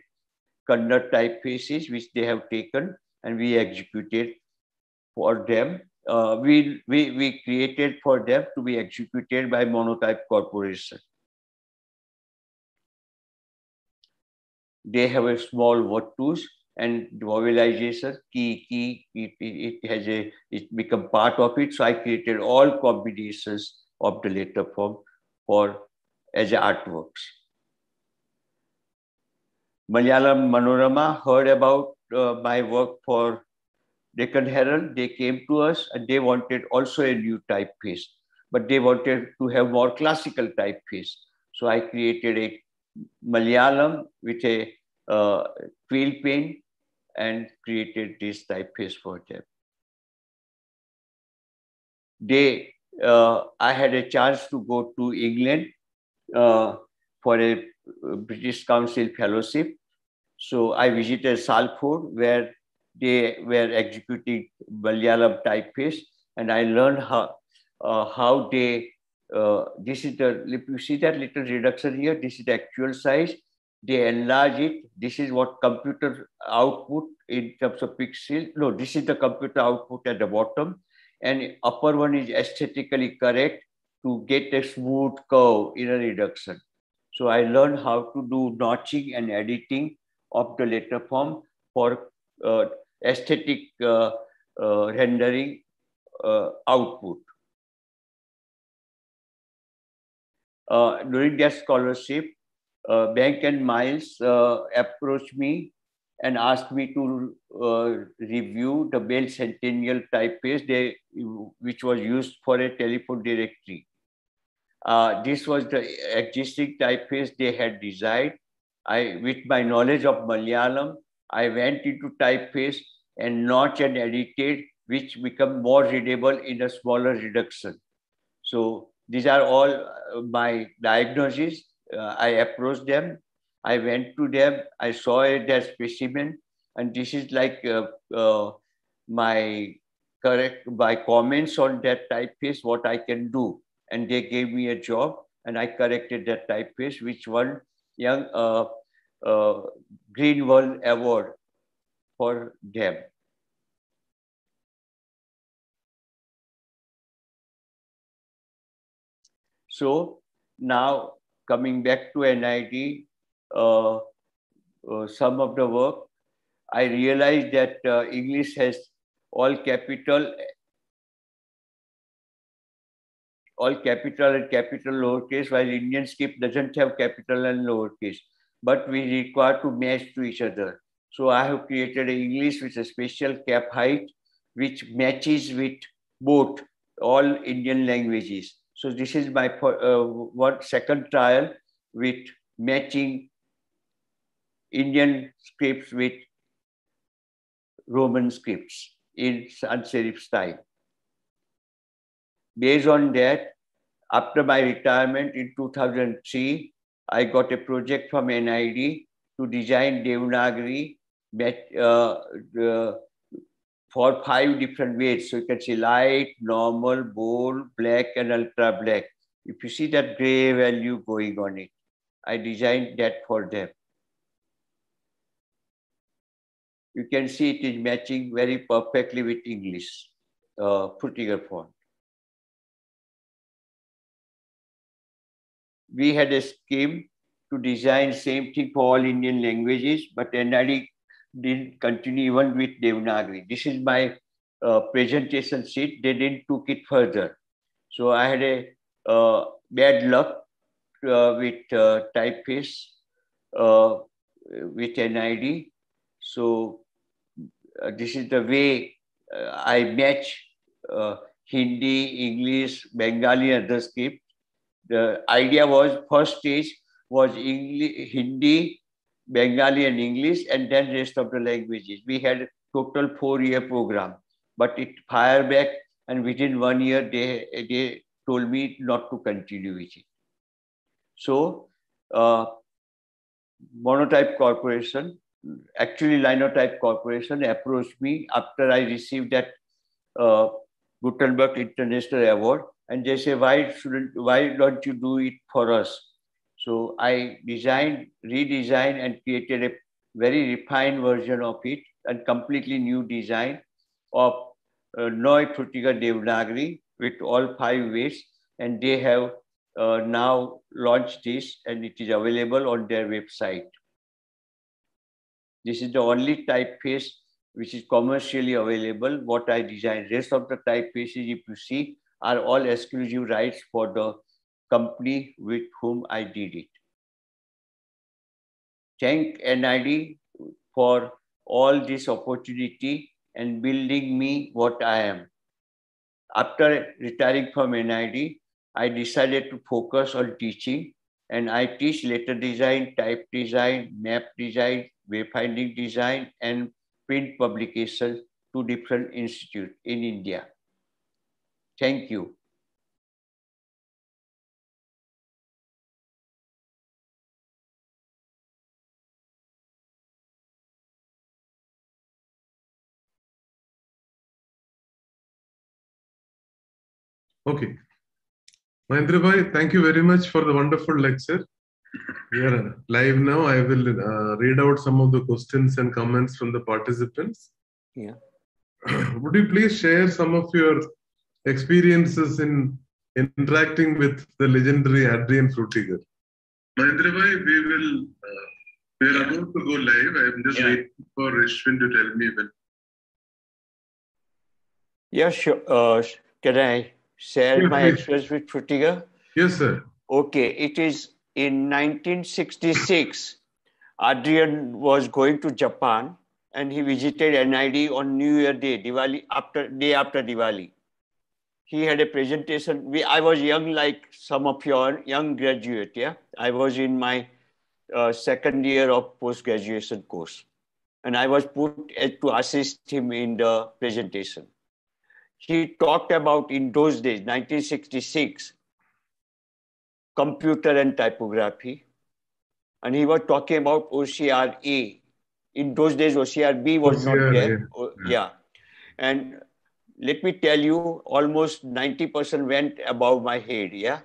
Kannada typefaces which they have taken and we executed for them uh, we, we, we created for them to be executed by Monotype Corporation. They have a small virtues and vowelization, key, key, it, it, has a, it become part of it. So I created all combinations of the letter form for as artworks. Malayalam Manorama heard about uh, my work for Deccan Herald, they came to us and they wanted also a new typeface, but they wanted to have more classical typeface. So I created a Malayalam with a uh, quill pen and created this typeface for them. They, uh, I had a chance to go to England uh, for a British Council fellowship. So I visited Salford where they were executing Malayalam typeface, and I learned how uh, how they. Uh, this is the if you see that little reduction here. This is the actual size. They enlarge it. This is what computer output in terms of pixel. No, this is the computer output at the bottom, and upper one is aesthetically correct to get a smooth curve in a reduction. So I learned how to do notching and editing of the letter form for uh, aesthetic uh, uh, rendering output. during that scholarship, Banks and Miles approached me and asked me to uh, review the Bell Centennial typeface, they, which was used for a telephone directory. Uh, this was the existing typeface they had designed. I, with my knowledge of Malayalam, I went into typeface and notch and edited, which become more readable in a smaller reduction. So these are all uh, my diagnoses. Uh, I approached them. I went to them. I saw their specimen. And this is like uh, uh, my correct, my comments on that typeface, what I can do. And they gave me a job and I corrected that typeface, which one young uh, Green World Award for them. So now coming back to NID, uh, uh, some of the work, I realized that uh, English has all capital, all capital and capital lowercase, while Indian script doesn't have capital and lowercase but we require to match to each other. So I have created an English with a special cap height, which matches with both all Indian languages. So this is my uh, one second trial with matching Indian scripts with Roman scripts in sans serif style. Based on that, after my retirement in 2003, I got a project from NID to design Devanagari uh, for five different weights. So you can see light, normal, bold, black, and ultra black. If you see that gray value going on it, I designed that for them. You can see it is matching very perfectly with English uh, font. We had a scheme to design same thing for all Indian languages, but NID didn't continue even with Devanagari. This is my uh, presentation sheet. They didn't took it further. So I had a uh, bad luck uh, with uh, typeface uh, with NID. So uh, this is the way uh, I match Hindi, English, Bengali, and other script. The idea was first stage was English, Hindi, Bengali and English, and then rest of the languages. We had total four-year program, but it fired back, and within one year they they told me not to continue with it. So, uh, Monotype Corporation, actually Linotype Corporation, approached me after I received that uh, Gutenberg International Award, and they say, "Why shouldn't? Why don't you do it for us?" So I designed, redesigned, and created a very refined version of it, and completely new design of uh, Neue Frutiger Devanagari with all five ways. And they have uh, now launched this, and it is available on their website. This is the only typeface which is commercially available. What I designed, rest of the typefaces, if you see, are all exclusive rights for the company with whom I did it. Thank NID for all this opportunity and building me what I am. After retiring from NID, I decided to focus on teaching and I teach letter design, type design, map design, wayfinding design, and print publication to different institutes in India. Thank you. Okay. Mahendra thank you very much for the wonderful lecture. We are live now. I will uh, read out some of the questions and comments from the participants. Yeah. Would you please share some of your experiences in interacting with the legendary Adrian Frutiger? Mahendra we will. Uh, we are about to go live. I am just yeah. waiting for Ishwin to tell me when. Yes, sure. Uh, can I share my experience with Frutiger? Yes, sir. Okay, it is in 1966. Adrian was going to Japan and he visited NID on New Year Day, Diwali after day after Diwali. He had a presentation. We, I was young, like some of your young graduate. Yeah, I was in my uh, second year of post graduation course, and I was put to assist him in the presentation he talked about in those days, 1966, computer and typography. And he was talking about OCR-A. In those days, OCR-B was OCR, not there. Yeah. yeah. And let me tell you, almost 90% went above my head, yeah?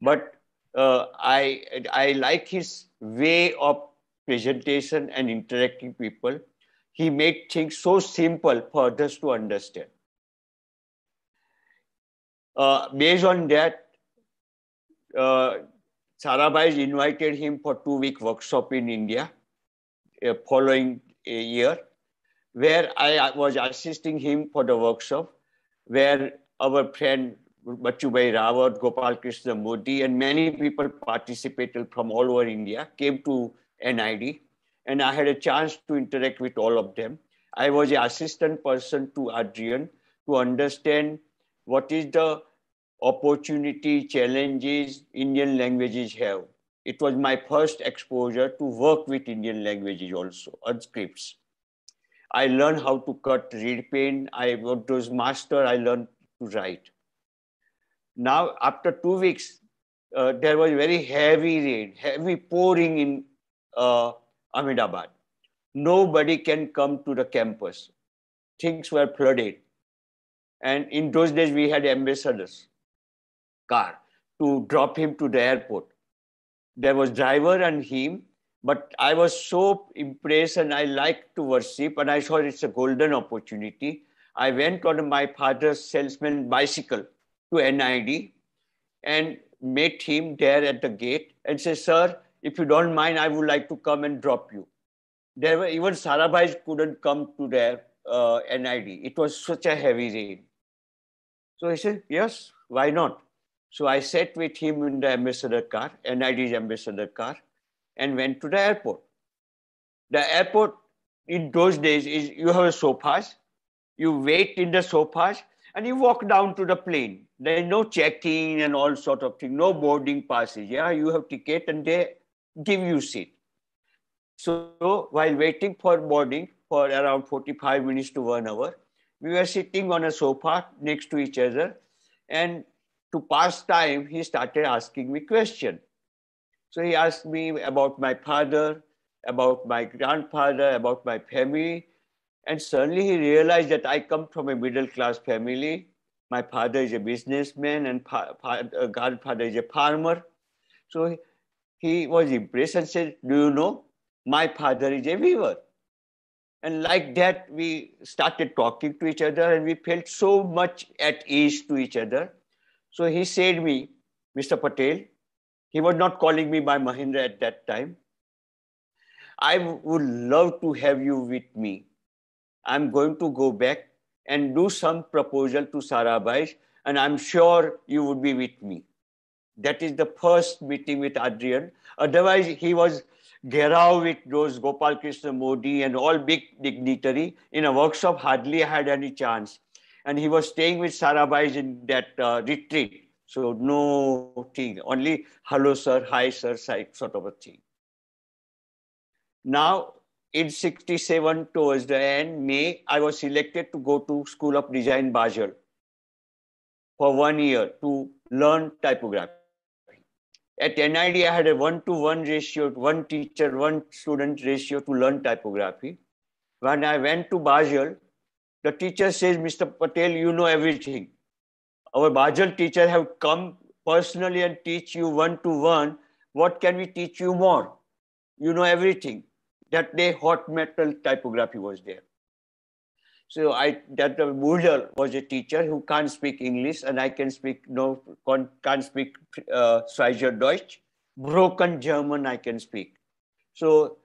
But uh, I, I like his way of presentation and interacting people. He made things so simple for others to understand. Uh, based on that, uh, Sarabhai invited him for two-week workshop in India uh, following a year, where I was assisting him for the workshop, where our friend Bachubhai Rawat, Gopal Krishna Modi, and many people participated from all over India, came to NID. and I had a chance to interact with all of them. I was an assistant person to Adrian to understand what is the opportunity, challenges Indian languages have. It was my first exposure to work with Indian languages also, on scripts. I learned how to cut reed pen. I was master. I learned to write. Now, after two weeks, uh, there was very heavy rain, heavy pouring in uh, Ahmedabad. Nobody can come to the campus. Things were flooded. And in those days, we had ambassadors car to drop him to the airport. There was driver and him, but I was so impressed and I liked to worship and I thought it's a golden opportunity. I went on my father's salesman bicycle to NID and met him there at the gate and said, sir, if you don't mind, I would like to come and drop you. There were even Sarabhai couldn't come to their uh, NID. It was such a heavy rain. So he said, yes, why not? So I sat with him in the ambassador car, NID's ambassador car, and went to the airport. The airport in those days is you have a sofas, you wait in the sofas, and you walk down to the plane. There is no checking and all sort of thing, no boarding passes. Yeah, you have ticket and they give you seat. So while waiting for boarding for around 45 minutes to one hour, we were sitting on a sofa next to each other and to pass time, he started asking me questions. So he asked me about my father, about my grandfather, about my family. And suddenly he realized that I come from a middle class family. My father is a businessman and uh, grandfather is a farmer. So he was impressed and said, Do you know? My father is a weaver. And like that, we started talking to each other and we felt so much at ease to each other so he said me, Mr. Patel, he was not calling me by Mahendra at that time. I would love to have you with me. I'm going to go back and do some proposal to Sarabhai, and I'm sure you would be with me. That is the first meeting with Adrian. Otherwise, he was Gherao with those Gopal Krishna Modi and all big dignitary. In a workshop, hardly had any chance and he was staying with Sarabhai in that uh, retreat. So no thing, only hello sir, hi sir, sort of a thing. Now in 67 towards the end, May, I was selected to go to School of Design Basel for one year to learn typography. At NID, I had a one-to-one ratio, one teacher, one student ratio to learn typography. When I went to Basel, the teacher says, Mr. Patel, you know everything. Our Basel teacher have come personally and teach you one to one. What can we teach you more? You know everything. That day, hot metal typography was there. So I that the Muller was a teacher who can't speak English and I can speak no can't speak uh, Deutsch. Broken German I can speak. So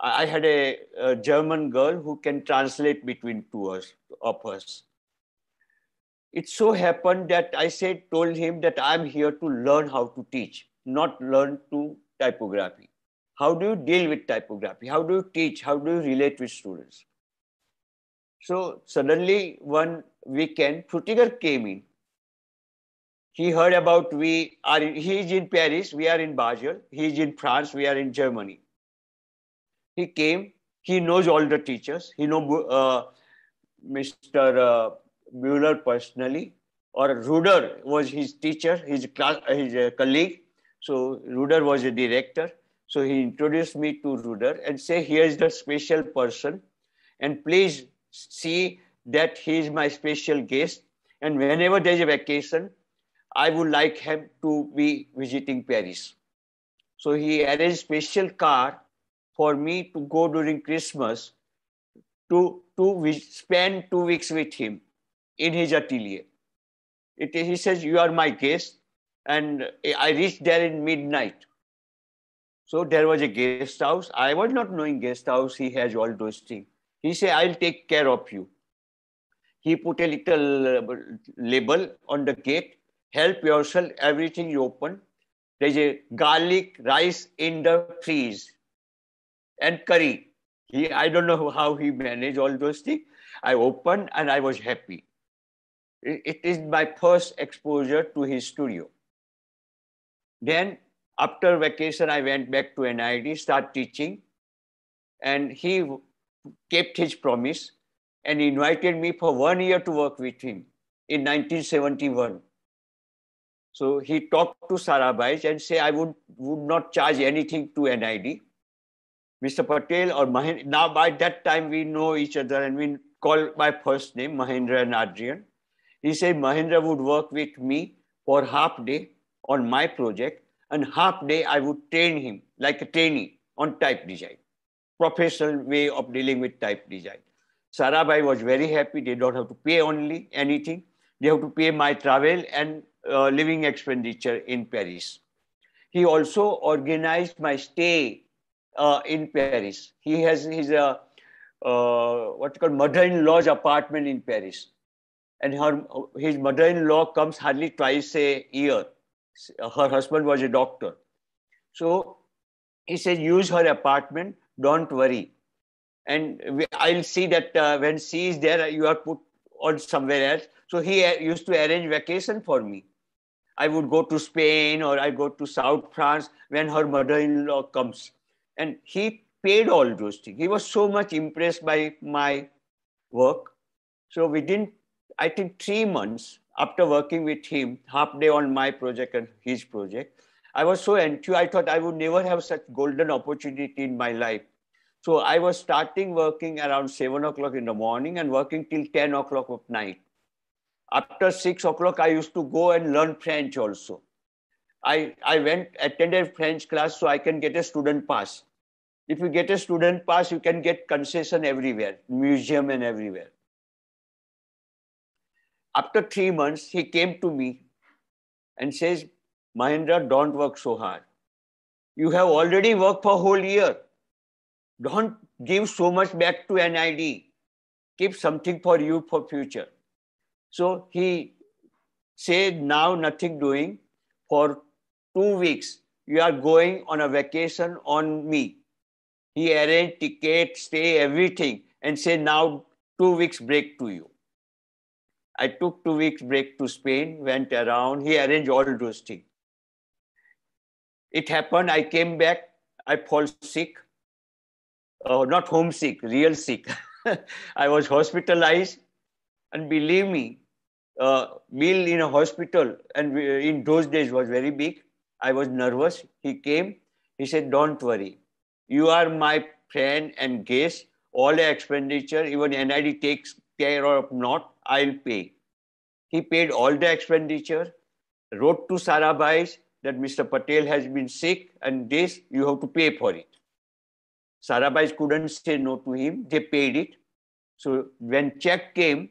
I had a, a, German girl who can translate between two us, of us. It so happened that I said, told him that I'm here to learn how to teach, not learn to typography. How do you deal with typography? How do you teach? How do you relate with students? So suddenly one weekend, Frutiger came in. He heard about we are, he is in Paris, we are in Basel. He is in France, we are in Germany he came. He knows all the teachers. He know uh, Mr. Uh, Mueller personally, or Ruder was his teacher, his class, his uh, colleague. So Ruder was a director. So he introduced me to Ruder and say, here's the special person, and please see that he is my special guest. And whenever there's a vacation, I would like him to be visiting Paris. So he arranged special car for me to go during Christmas to, to spend two weeks with him in his atelier. It, he says, You are my guest. And I reached there in midnight. So there was a guest house. I was not knowing guest house. He has all those things. He said, I'll take care of you. He put a little uh, label on the gate. Help yourself, everything you open. There's a garlic rice in the freeze and curry. He, I don't know how he managed all those things. I opened and I was happy. It, is my first exposure to his studio. Then after vacation, I went back to NID, start teaching. And he kept his promise and invited me for one year to work with him in 1971. So he talked to Sarabhai and said, I would, would not charge anything to NID. Mr. Patel or Mahendra, now by that time we know each other and we call my first name, Mahendra and Adrian. He said Mahendra would work with me for half day on my project and half day I would train him like a trainee on type design, professional way of dealing with type design. Sarabhai was very happy. They don't have to pay only anything. They have to pay my travel and uh, living expenditure in Paris. He also organized my stay uh, in Paris. He has his uh, uh, what called mother-in-law's apartment in Paris, and her his mother-in-law comes hardly twice a year. Her husband was a doctor, so he says use her apartment. Don't worry, and we, I'll see that uh, when she is there, you are put on somewhere else. So he uh, used to arrange vacation for me. I would go to Spain or I go to South France when her mother-in-law comes. And he paid all those things. He was so much impressed by my work. So within, I think, three months after working with him, half day on my project and his project, I was so enthused. I thought I would never have such golden opportunity in my life. So I was starting working around seven o'clock in the morning and working till 10 o'clock of night. After six o'clock, I used to go and learn French also. I, I went, attended French class so I can get a student pass. If you get a student pass, you can get concession everywhere, museum and everywhere. After three months, he came to me and says, Mahendra, don't work so hard. You have already worked for whole year. Don't give so much back to NID. Keep something for you for future. So he said, now nothing doing for two weeks. You are going on a vacation on me. He arranged ticket, stay, everything, and said, now two weeks break to you. I took two weeks break to Spain, went around. He arranged all those things. It happened. I came back. I fall sick. Uh, not homesick, real sick. I was hospitalized. And believe me, uh, bill in a hospital and in those days was very big. I was nervous. He came. He said, don't worry. You are my friend and guest. All the expenditure, even NID takes care of not, I'll pay. He paid all the expenditure, wrote to Sarabhai that Mr. Patel has been sick and this, you have to pay for it. Sarabhai couldn't say no to him. They paid it. So when check came,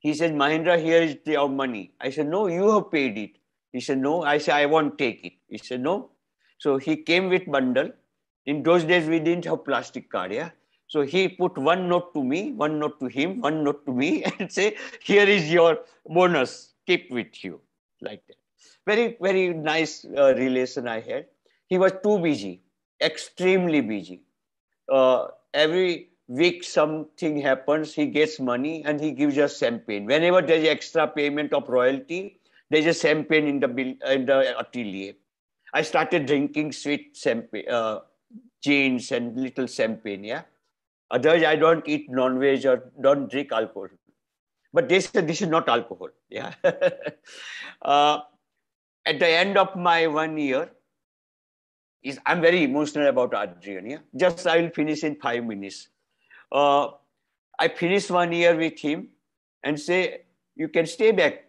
he said, Mahendra, here is your money. I said, no, you have paid it. He said, no. I said, I won't take it. He said, no. So he came with bundle. In those days, we didn't have plastic card, yeah? So he put one note to me, one note to him, one note to me, and say, here is your bonus. Keep with you, like that. Very, very nice uh, relation I had. He was too busy, extremely busy. Uh, every week something happens, he gets money and he gives us champagne. Whenever there's extra payment of royalty, there's a champagne in the bill, in the atelier. I started drinking sweet champagne, uh, and little champagne. Yeah. Otherwise, I don't eat non-veg or don't drink alcohol. But they said this is not alcohol. Yeah. uh, at the end of my one year, is I'm very emotional about Adrian. Yeah. Just I will finish in five minutes uh, I finish one year with him and say, you can stay back.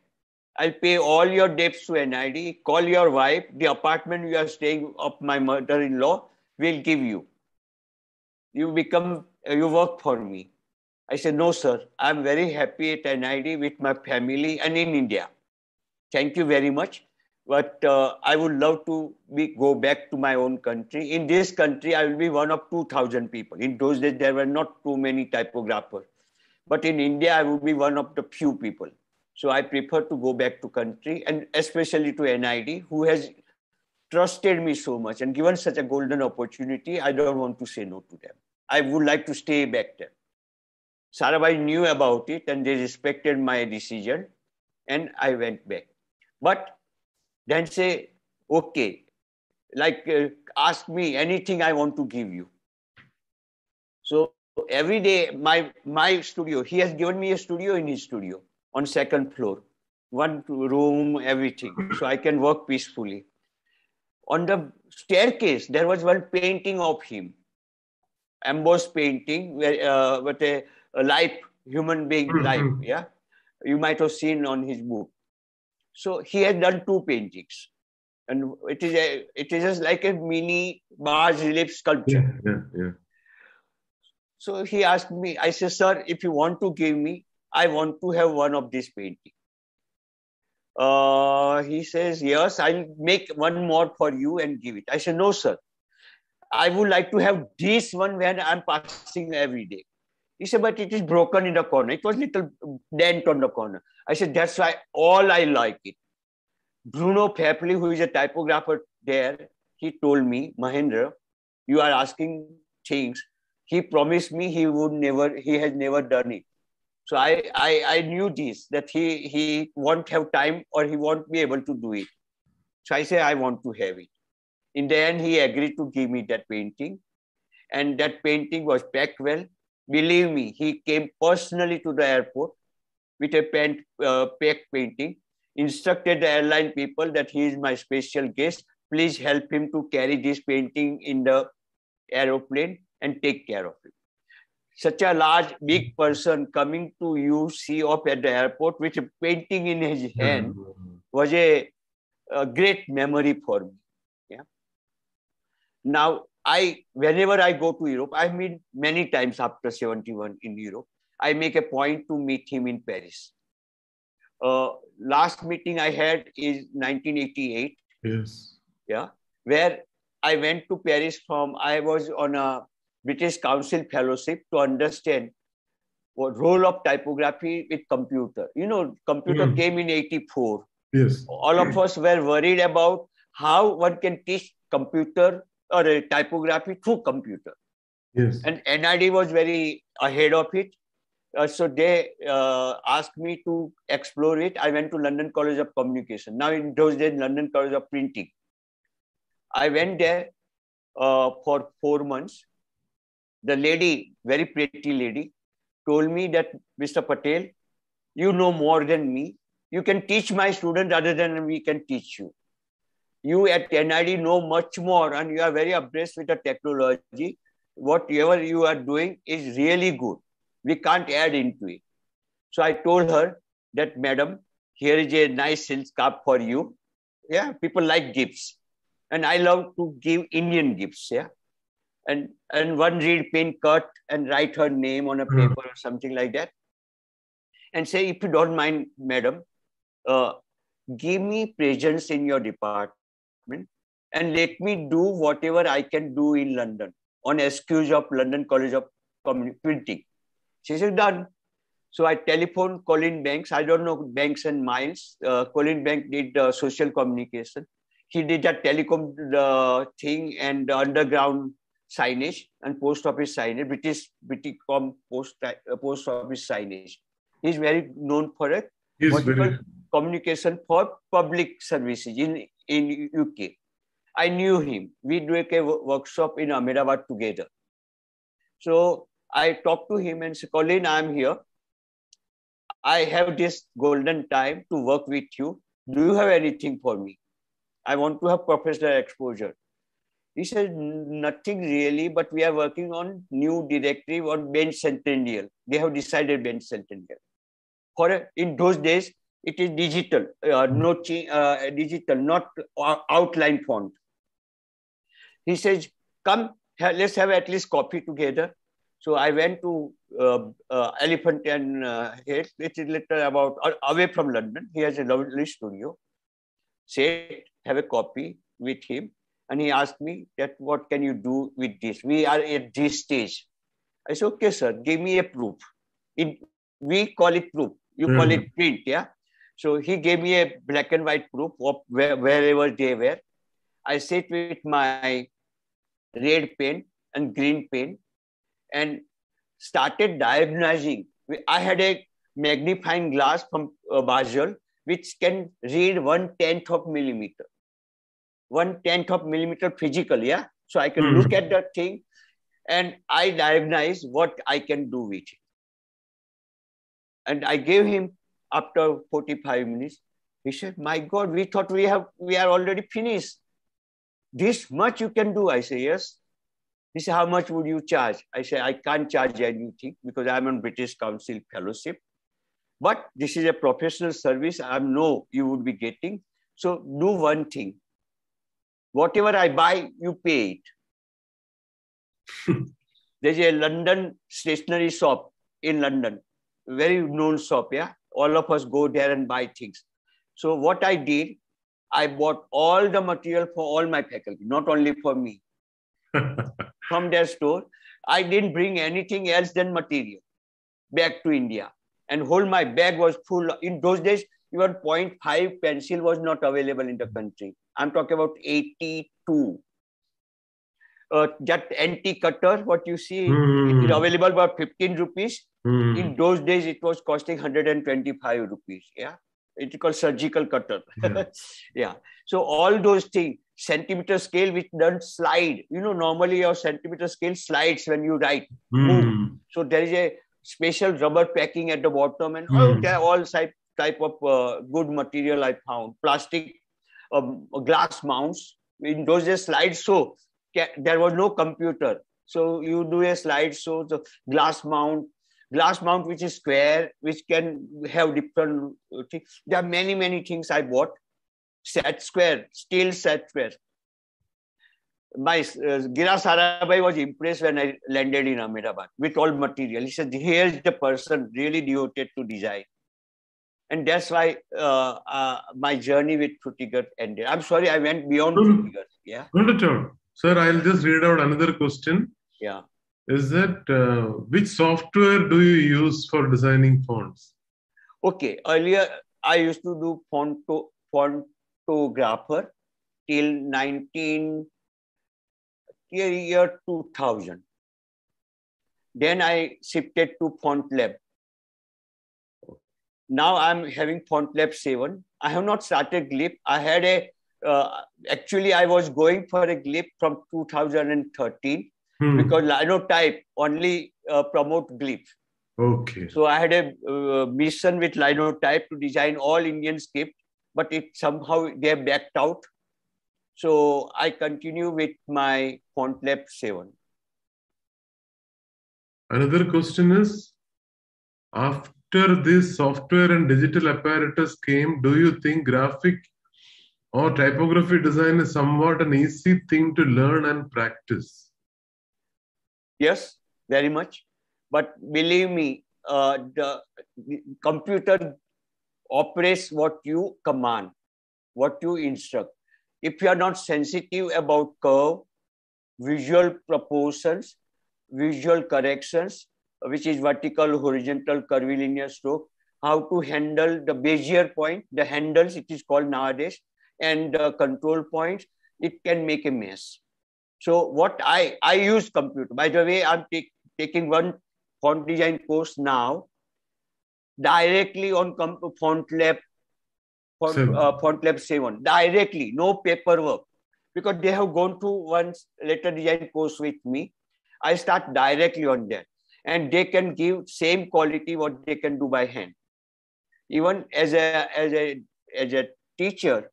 I'll pay all your debts to NID, call your wife, the apartment you are staying of my mother-in-law, will give you. You become, you work for me. I said, no, sir, I'm very happy at NID with my family and in India. Thank you very much but uh, I would love to be, go back to my own country. In this country, I will be one of 2,000 people. In those days, there were not too many typographers. But in India, I would be one of the few people. So I prefer to go back to country and especially to NID, who has trusted me so much and given such a golden opportunity, I don't want to say no to them. I would like to stay back there. Sarabhai knew about it and they respected my decision and I went back. But then say, okay, like uh, ask me anything I want to give you. So every day, my my studio, he has given me a studio in his studio on second floor, one room, everything, so I can work peacefully. On the staircase, there was one painting of him, embossed painting, where uh, with a, a life, human being mm-hmm. life. Yeah, you might have seen on his book. So he has done two paintings, and it is a it is just like a mini Mars relief sculpture. Yeah, yeah, yeah. So he asked me, I said, sir, if you want to give me, I want to have one of these paintings. Uh, he says, yes, I'll make one more for you and give it. I said, no, sir. I would like to have this one when I'm passing every day. He said, but it is broken in the corner. It was little dent on the corner. I said, that's why all I like it. Bruno Pfäffli, who is a typographer there, he told me, Mahendra, you are asking things he promised me he would never he has never done it so i i, I knew this that he he won't have time or he won't be able to do it. So i say i want to have it. In the end he agreed to give me that painting. And that painting was packed well. Believe me he came personally to the airport with a uh, packed painting instructed the airline people that he is my special guest. Please help him to carry this painting in the aeroplane and take care of him. Such a large, big person coming to you, see up at the airport with a painting in his hand mm-hmm. was a, a great memory for me. Yeah. Now, I whenever I go to Europe, I meet many times after 71 in Europe. I make a point to meet him in Paris. Uh, last meeting I had is 1988. Yes. Yeah, where I went to Paris from. I was on a British Council Fellowship to understand what role of typography with computer. You know, computer mm. came in 84. Yes. All of us were worried about how one can teach computer or a typography through computer. Yes. And NID was very ahead of it. Uh, so they uh, asked me to explore it. I went to London College of Communication. Now in those days, London College of Printing. I went there uh, for four months the lady, very pretty lady, told me that, Mr. Patel, you know more than me. You can teach my students other than we can teach you. You at NID know much more and you are very abreast with the technology. Whatever you are doing is really good. We can't add into it. So I told her that, madam, here is a nice silk scarf for you. Yeah, people like gifts. And I love to give Indian gifts. Yeah and and one reed pen cut and write her name on a hmm. paper or something like that and say if you don't mind madam uh, give me presence in your department and let me do whatever i can do in london on excuse of london college of printing. She said done. So i telephoned colin banks. I don't know banks and miles uh, colin bank did uh, social communication. He did a telecom uh, thing and underground signage and post office signage, British British post, uh, post office signage. He's very known for it. very... communication for public services in, in UK. I knew him. We do a workshop in Ahmedabad together. So I talked to him and said, Colin, I'm here. I have this golden time to work with you. Do you have anything for me? I want to have professional exposure. He said, nothing really, but we are working on new directive on bench centennial. They have decided bench centennial. For in those days, it is digital, uh, no uh, digital, not outline font. He says, come, let's have at least coffee together. So I went to uh, uh, Elephant and uh, Head, which is little about uh, away from London. He has a lovely studio. Sit, have a coffee with him and he asked me that what can you do with this? We are at this stage. I said, okay, sir, give me a proof. It, we call it proof. You mm-hmm. call it print, yeah? So he gave me a black and white proof of where, wherever they were. I sit with my red pen and green pen and started diagnosing. I had a magnifying glass from uh, Basel which can read one tenth of millimeter, one tenth of millimeter physical, yeah. So I can mm. look at that thing and I diagnose what I can do with it. And I gave him after 45 minutes. He said, My God, we thought we have we are already finished. This much you can do. I say, Yes. He said, How much would you charge? I say, I can't charge anything because I'm on British Council fellowship. But this is a professional service. I know you would be getting. So do one thing. Whatever I buy, you pay it. There's a London stationery shop in London, very known shop. Yeah, all of us go there and buy things. So what I did, I bought all the material for all my faculty, not only for me, from their store. I didn't bring anything else than material back to India and whole my bag was full. In those days, even 0.5 pencil was not available in the country. I'm talking about 82. Uh, that anti cutter, what you see, mm. it is available about 15 rupees. Mm. In those days, it was costing 125 rupees. Yeah, it's called surgical cutter. Yeah. yeah. So all those things, centimeter scale, which doesn't slide. You know, normally your centimeter scale slides when you write. Mm. So there is a special rubber packing at the bottom and all, all type, type of uh, good material I found. Plastic um, glass mounts. In those days, slide show, there was no computer. So you do a slide show, the glass mount, glass mount which is square, which can have different things. There are many, many things I bought. Set square, steel set square my uh, Gira Sarabhai was impressed when I landed in Ahmedabad with all material. He said, here's the person really devoted to design. And that's why uh, uh, my journey with Frutiger ended. I'm sorry, I went beyond no, Frutiger. Yeah. Not at all. Sir, I'll just read out another question. Yeah. Is that uh, which software do you use for designing fonts? Okay. Earlier, I used to do fonto, fontographer till 19 year 2000. Then I shifted to FontLab. Now I'm having FontLab 7. I have not started Glyph. I had a, uh, actually I was going for a Glyph from 2013 hmm. because Linotype only uh, promote Glyph. Okay. So I had a uh, mission with Linotype to design all Indian script, but it somehow they backed out. So I continue with my FontLab 7. Another question is, after this software and digital apparatus came, do you think graphic or typography design is somewhat an easy thing to learn and practice? Yes, very much. But believe me, uh, the, the computer operates what you command, what you instruct if you are not sensitive about curve, visual proportions, visual corrections, which is vertical, horizontal, curvilinear stroke, how to handle the Bezier point, the handles, it is called nowadays, and the control points, it can make a mess. So what I, I use computer. By the way, I'm take, taking one font design course now directly on FontLab for uh, FontLab 7 directly, no paperwork. Because they have gone to one letter design course with me. I start directly on that. And they can give same quality what they can do by hand. Even as a as a as a teacher,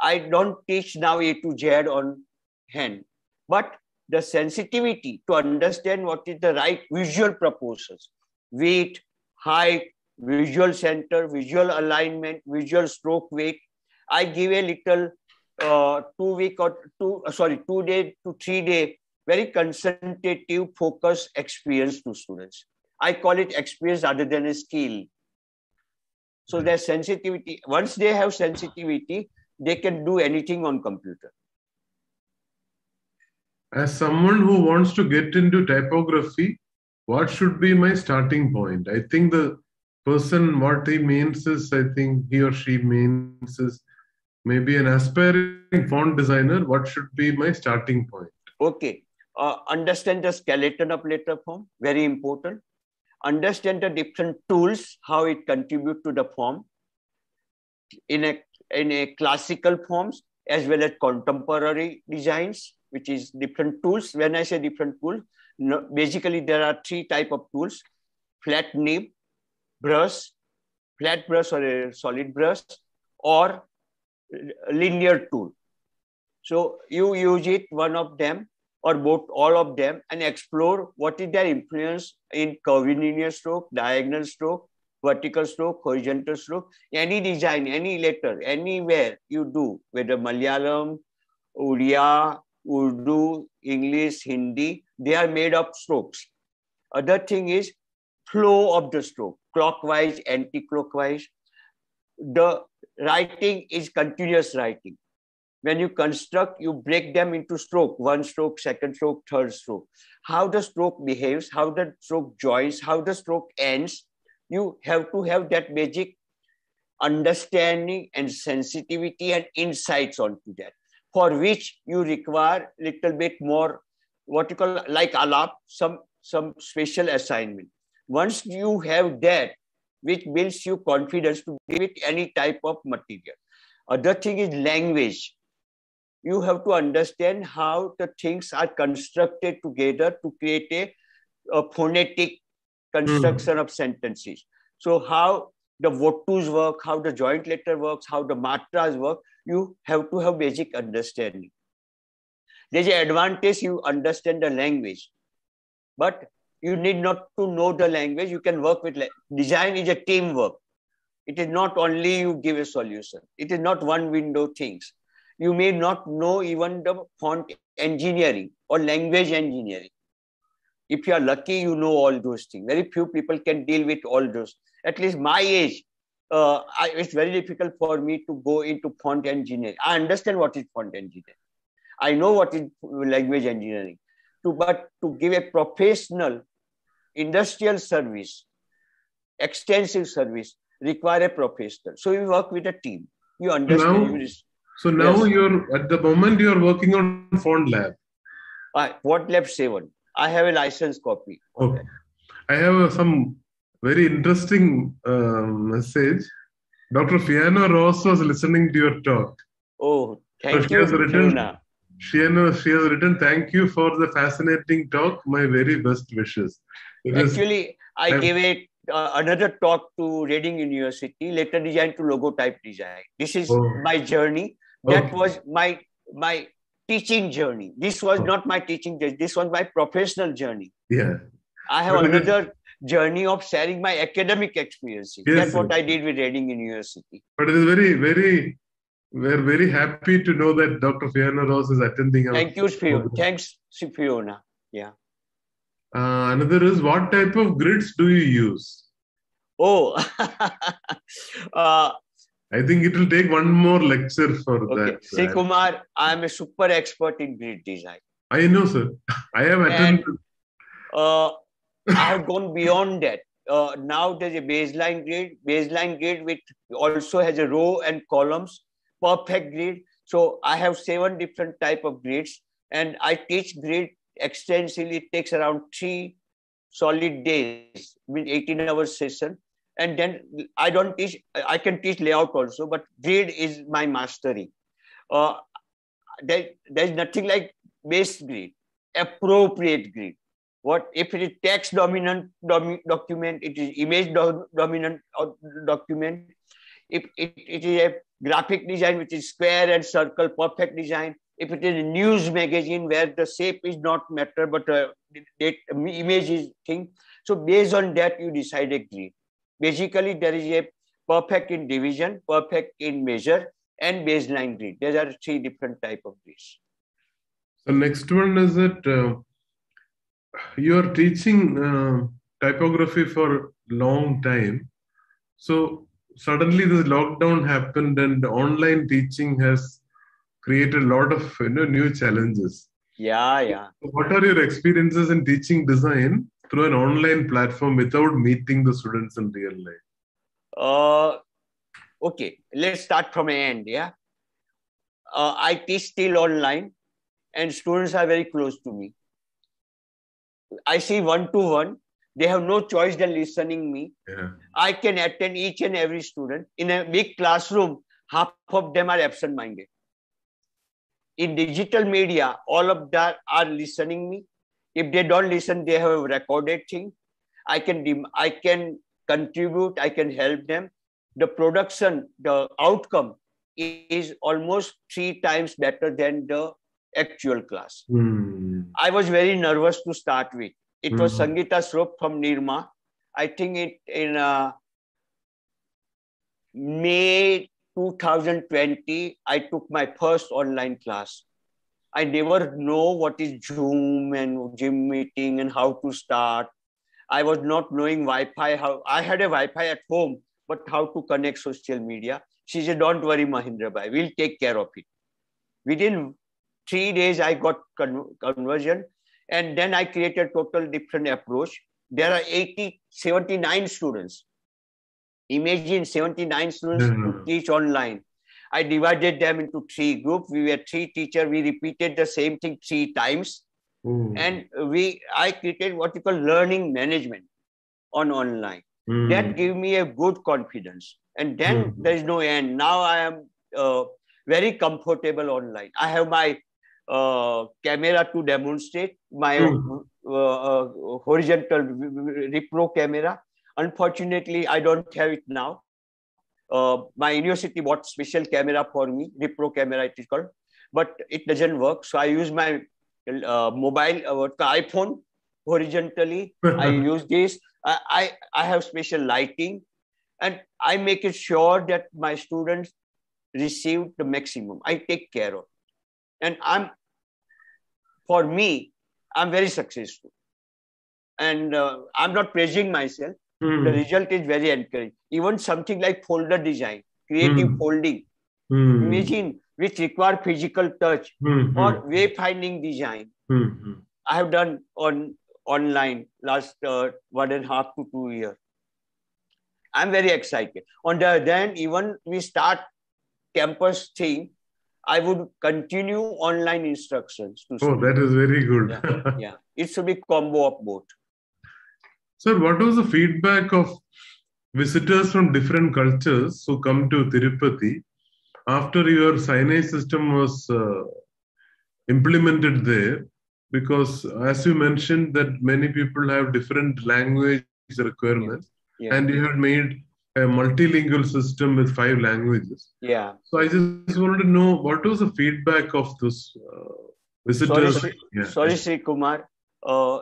I don't teach now A to Z on hand. But the sensitivity to understand what is the right visual proportions, weight, height, visual center, visual alignment, visual stroke weight. I give a little uh, two week or two, sorry, two day to three day, very concentrative, focus experience to students. I call it experience other than a skill. So hmm. their sensitivity, once they have sensitivity, they can do anything on computer. As someone who wants to get into typography, what should be my starting point? I think the person what he means is i think he or she means is maybe an aspiring font designer, what should be my starting point? Okay. Uh, understand the skeleton of letter form, very important. Understand the different tools, how it contribute to the form. In a, in a classical forms, as well as contemporary designs, which is different tools. When I say different tools, no, basically there are three type of tools, flat nib, brush, flat brush or a solid brush, or linear tool. So you use it, one of them, or both, all of them, and explore what is their influence in curvilinear stroke, diagonal stroke, vertical stroke, horizontal stroke, any design, any letter, anywhere you do, whether Malayalam, Uriya, Urdu, English, Hindi, they are made of strokes. Other thing is flow of the stroke, clockwise, anti-clockwise. The writing is continuous writing. When you construct, you break them into stroke, one stroke, second stroke, third stroke. How the stroke behaves, how the stroke joins, how the stroke ends, you have to have that magic understanding and sensitivity and insights onto that, for which you require little bit more, what you call like alap, some, some special assignment. Once you have that, which builds you confidence to give it any type of material. Other thing is language. You have to understand how the things are constructed together to create a, a phonetic construction mm. of sentences. So how the votus work, how the joint letter works, how the matras work, you have to have basic understanding. There's an advantage you understand the language, but you need not to know the language. You can work with design is a teamwork. It is not only you give a solution. It is not one window things. You may not know even the font engineering or language engineering. If you are lucky, you know all those things. Very few people can deal with all those. At least my age, uh, I, it's very difficult for me to go into font engineering. I understand what is font engineering. I know what is language engineering. To, but to give a professional industrial service, extensive service, require a professional. So you work with a team. You understand. Now, so now yes. you're at the moment you're working on FontLab. Uh, FontLab 7. I have a license copy. Okay. I have uh, some very interesting uh, message. Dr. Fiona Ross was listening to your talk. Oh, thank so you, has written, Fiona. She, she has written, thank you for the fascinating talk. My very best wishes. It Actually, is, I gave it uh, another talk to Reading University, later design to logotype design. This is oh. my journey. That okay. was my my teaching journey. This was not my teaching journey. This was my professional journey. Yeah. I have another journey of sharing my academic experiences. Yes, That's what I did with Reading University. But it is very, very, we're very happy to know that Dr. Fiona Ross is attending. Our Thank you, Fiona. Thanks, Fiona. Yeah. Uh, another is what type of grids do you use? Oh, uh, I think it will take one more lecture for okay. that. See, Kumar, I am a super expert in grid design. I know, sir. I have attended. And, uh, I have gone beyond that. Uh, now there's a baseline grid, baseline grid which also has a row and columns, perfect grid. So I have seven different type of grids, and I teach grid extensively. It takes around three solid days, with 18 hours session. And then I don't teach, I can teach layout also, but grid is my mastery. Uh, there, there's nothing like base grid, appropriate grid. What if it is text dominant domi document, it is image do dominant uh, document. If it, it is a graphic design, which is square and circle, perfect design. If it is a news magazine where the shape is not matter, but uh, image is thing. So based on that, you decide a grid. Basically, there is a perfect in division, perfect in measure, and baseline grid. There are three different type of grids. So next one is that uh, you are teaching uh, typography for long time so suddenly this lockdown happened and online teaching has created a lot of you know new challenges yeah yeah what are your experiences in teaching design through an online platform without meeting the students in real life uh okay let's start from an end yeah uh, I teach still online, and students are very close to me. I see one to one. They have no choice than listening me. Yeah. I can attend each and every student in a big classroom. Half of them are absent-minded. In digital media, all of that are listening me. If they don't listen, they have a recorded thing. I can I can contribute. I can help them. The production, the outcome is almost three times better than the actual class. Hmm. I was very nervous to start with. It was Mhm. Sangeeta Shroff from Nirma. I think it in uh, May 2020, I took my first online class. I never know what is Zoom and Zoom meeting and how to start. I was not knowing Wi-Fi. How I had a Wi-Fi at home, but how to connect social media. She said, "Don't worry, Mahendra bhai. We'll take care of it." Within three days, I got con- conversion, and then I created total different approach. There are 80, 79 students. Imagine 79 students to teach online. I divided them into three groups. We were three teachers. We repeated the same thing three times Oh. and we i created what you call learning management on online Hmm. that gave me a good confidence and then Mhm. there is no end now i am uh, very comfortable online i have my uh, camera to demonstrate my Mhm. uh, uh, horizontal repro camera unfortunately i don't have it now uh, my university bought special camera for me repro camera it is called but it doesn't work so i use my uh, mobile uh, iphone horizontally I use this. I, I, I have special lighting and I make it sure that my students receive the maximum. I take care of. And I'm, for me, I'm very successful. And uh, I'm not praising myself. Hmm. The result is very encouraging. Even something like folder design, creative Hmm. folding, Hmm. imagine which require physical touch Hmm. or wayfinding design. Hmm. Hmm. I have done on online last uh, one and a half to two years. I'm very excited. On the other hand, even we start campus thing, I would continue online instructions to Oh, that is very good. yeah, it should be combo of both. Sir, what was the feedback of visitors from different cultures who come to Tirupati after your signage system was uh, implemented there? Because as you mentioned that many people have different language requirements Yeah, and you had made a multilingual system with five languages. yeah. So I just wanted to know what was the feedback of those uh, visitors? Sorry, Yeah. Sorry, Sri Kumar. Uh,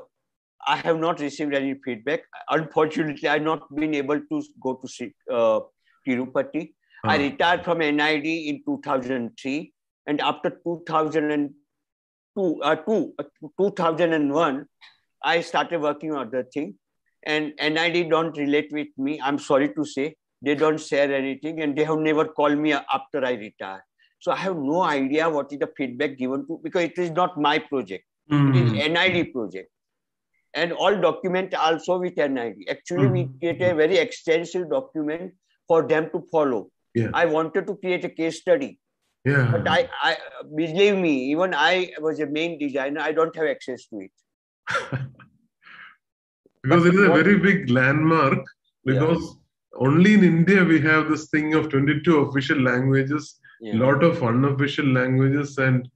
I have not received any feedback. Unfortunately, I've not been able to go to Sri, uh, Tirupati. I Ah. retired from NID in 2003, and after 2002, uh, two, uh, 2001, I started working on other thing. And NID don't relate with me. I'm sorry to say they don't share anything, and they have never called me after I retire. So I have no idea what is the feedback given to because it is not my project. It is Hmm. NID project. And all document also with NID. Actually, we Mhm. create a very extensive document for them to follow. Yeah. I wanted to create a case study, Yeah. but I, I believe me, even I was a main designer, I don't have access to it. because But it is a very big landmark because only in india we have this thing of 22 official languages Yeah. a lot of unofficial languages and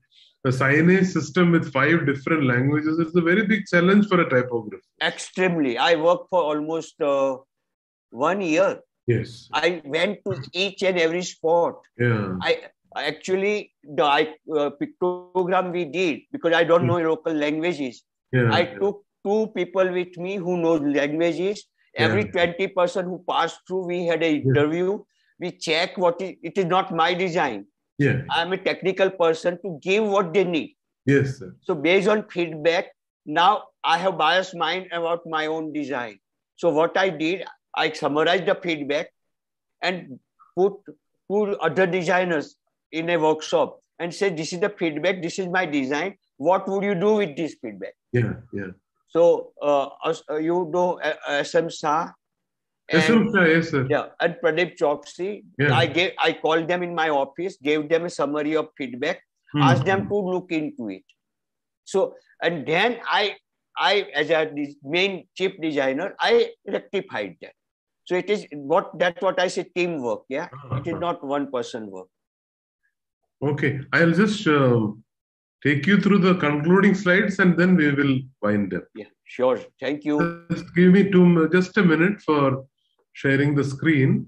the signage system with five different languages is a very big challenge for a typographer Extremely. I worked for almost uh, one year. yes I went to each and every spot. yeah I actually the I, uh, pictogram we did because I don't know local languages. yeah I took two people with me who know languages. Every Yeah. 20 person who passed through, we had an interview. We check what is, it is not my design. Yeah I'm a technical person to give what they need. yes sir So based on feedback, now I have biased mind about my own design. So what I did, I summarized the feedback and put two other designers in a workshop and said, this is the feedback, this is my design. What would you do with this feedback? yeah yeah So uh, uh, you know uh, SM Shah Yes, sir. Yeah, and Pradeep Choksi. Yeah. I gave I called them in my office, gave them a summary of feedback, Hmm. asked them to look into it. So and then I I as a main chief designer, I rectified that. So it is what that's what I say teamwork. Yeah, it is Uh-huh. not one person work. Okay, I'll just uh, take you through the concluding slides and then we will wind up. Yeah, sure. Thank you. Just give me two, just a minute for sharing the screen.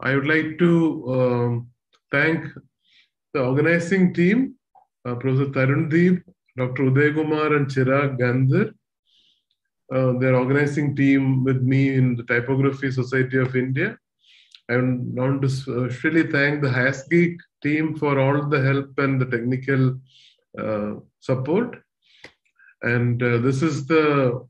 I would like to um, thank the organizing team, uh, Professor Tarun Deep, Dr. Uday Kumar and Chirag Gandhar, uh, their organizing team with me in the Typography Society of India. I want to especially thank the HasGeek team for all the help and the technical uh, support. And uh, this is the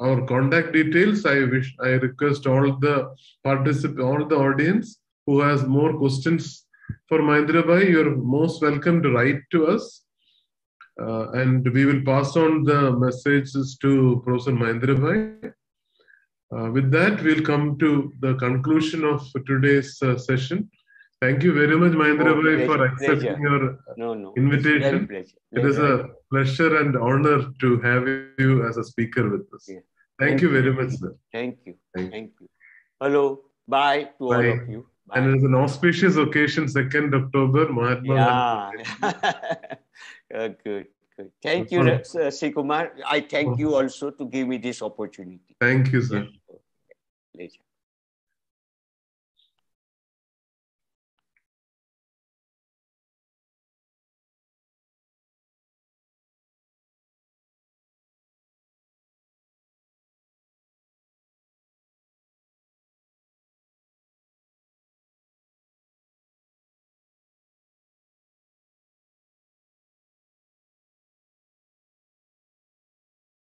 our contact details. I wish I request all the particip all the audience who has more questions for Mahendra Bhai, you're most welcome to write to us. Uh, and we will pass on the messages to Professor Mahendra Bhai. Uh, with that, we'll come to the conclusion of today's uh, session. Thank you very much, Mahendra Oh, Bhai, for accepting pleasure. your No, no. Invitation. Pleasure. it is a pleasure and honor to have you as a speaker with us. Yeah. Thank, Thank you you. very much, sir. Thank you. Thank Thank you. Hello. Bye to all of you. Bye. And it is an auspicious occasion, 2nd October, Mahatma Yeah. Uh, good. Good. Thank you, Welcome. uh, Sri Kumar. I thank you also to give me this opportunity. Thank you, sir. Pleasure.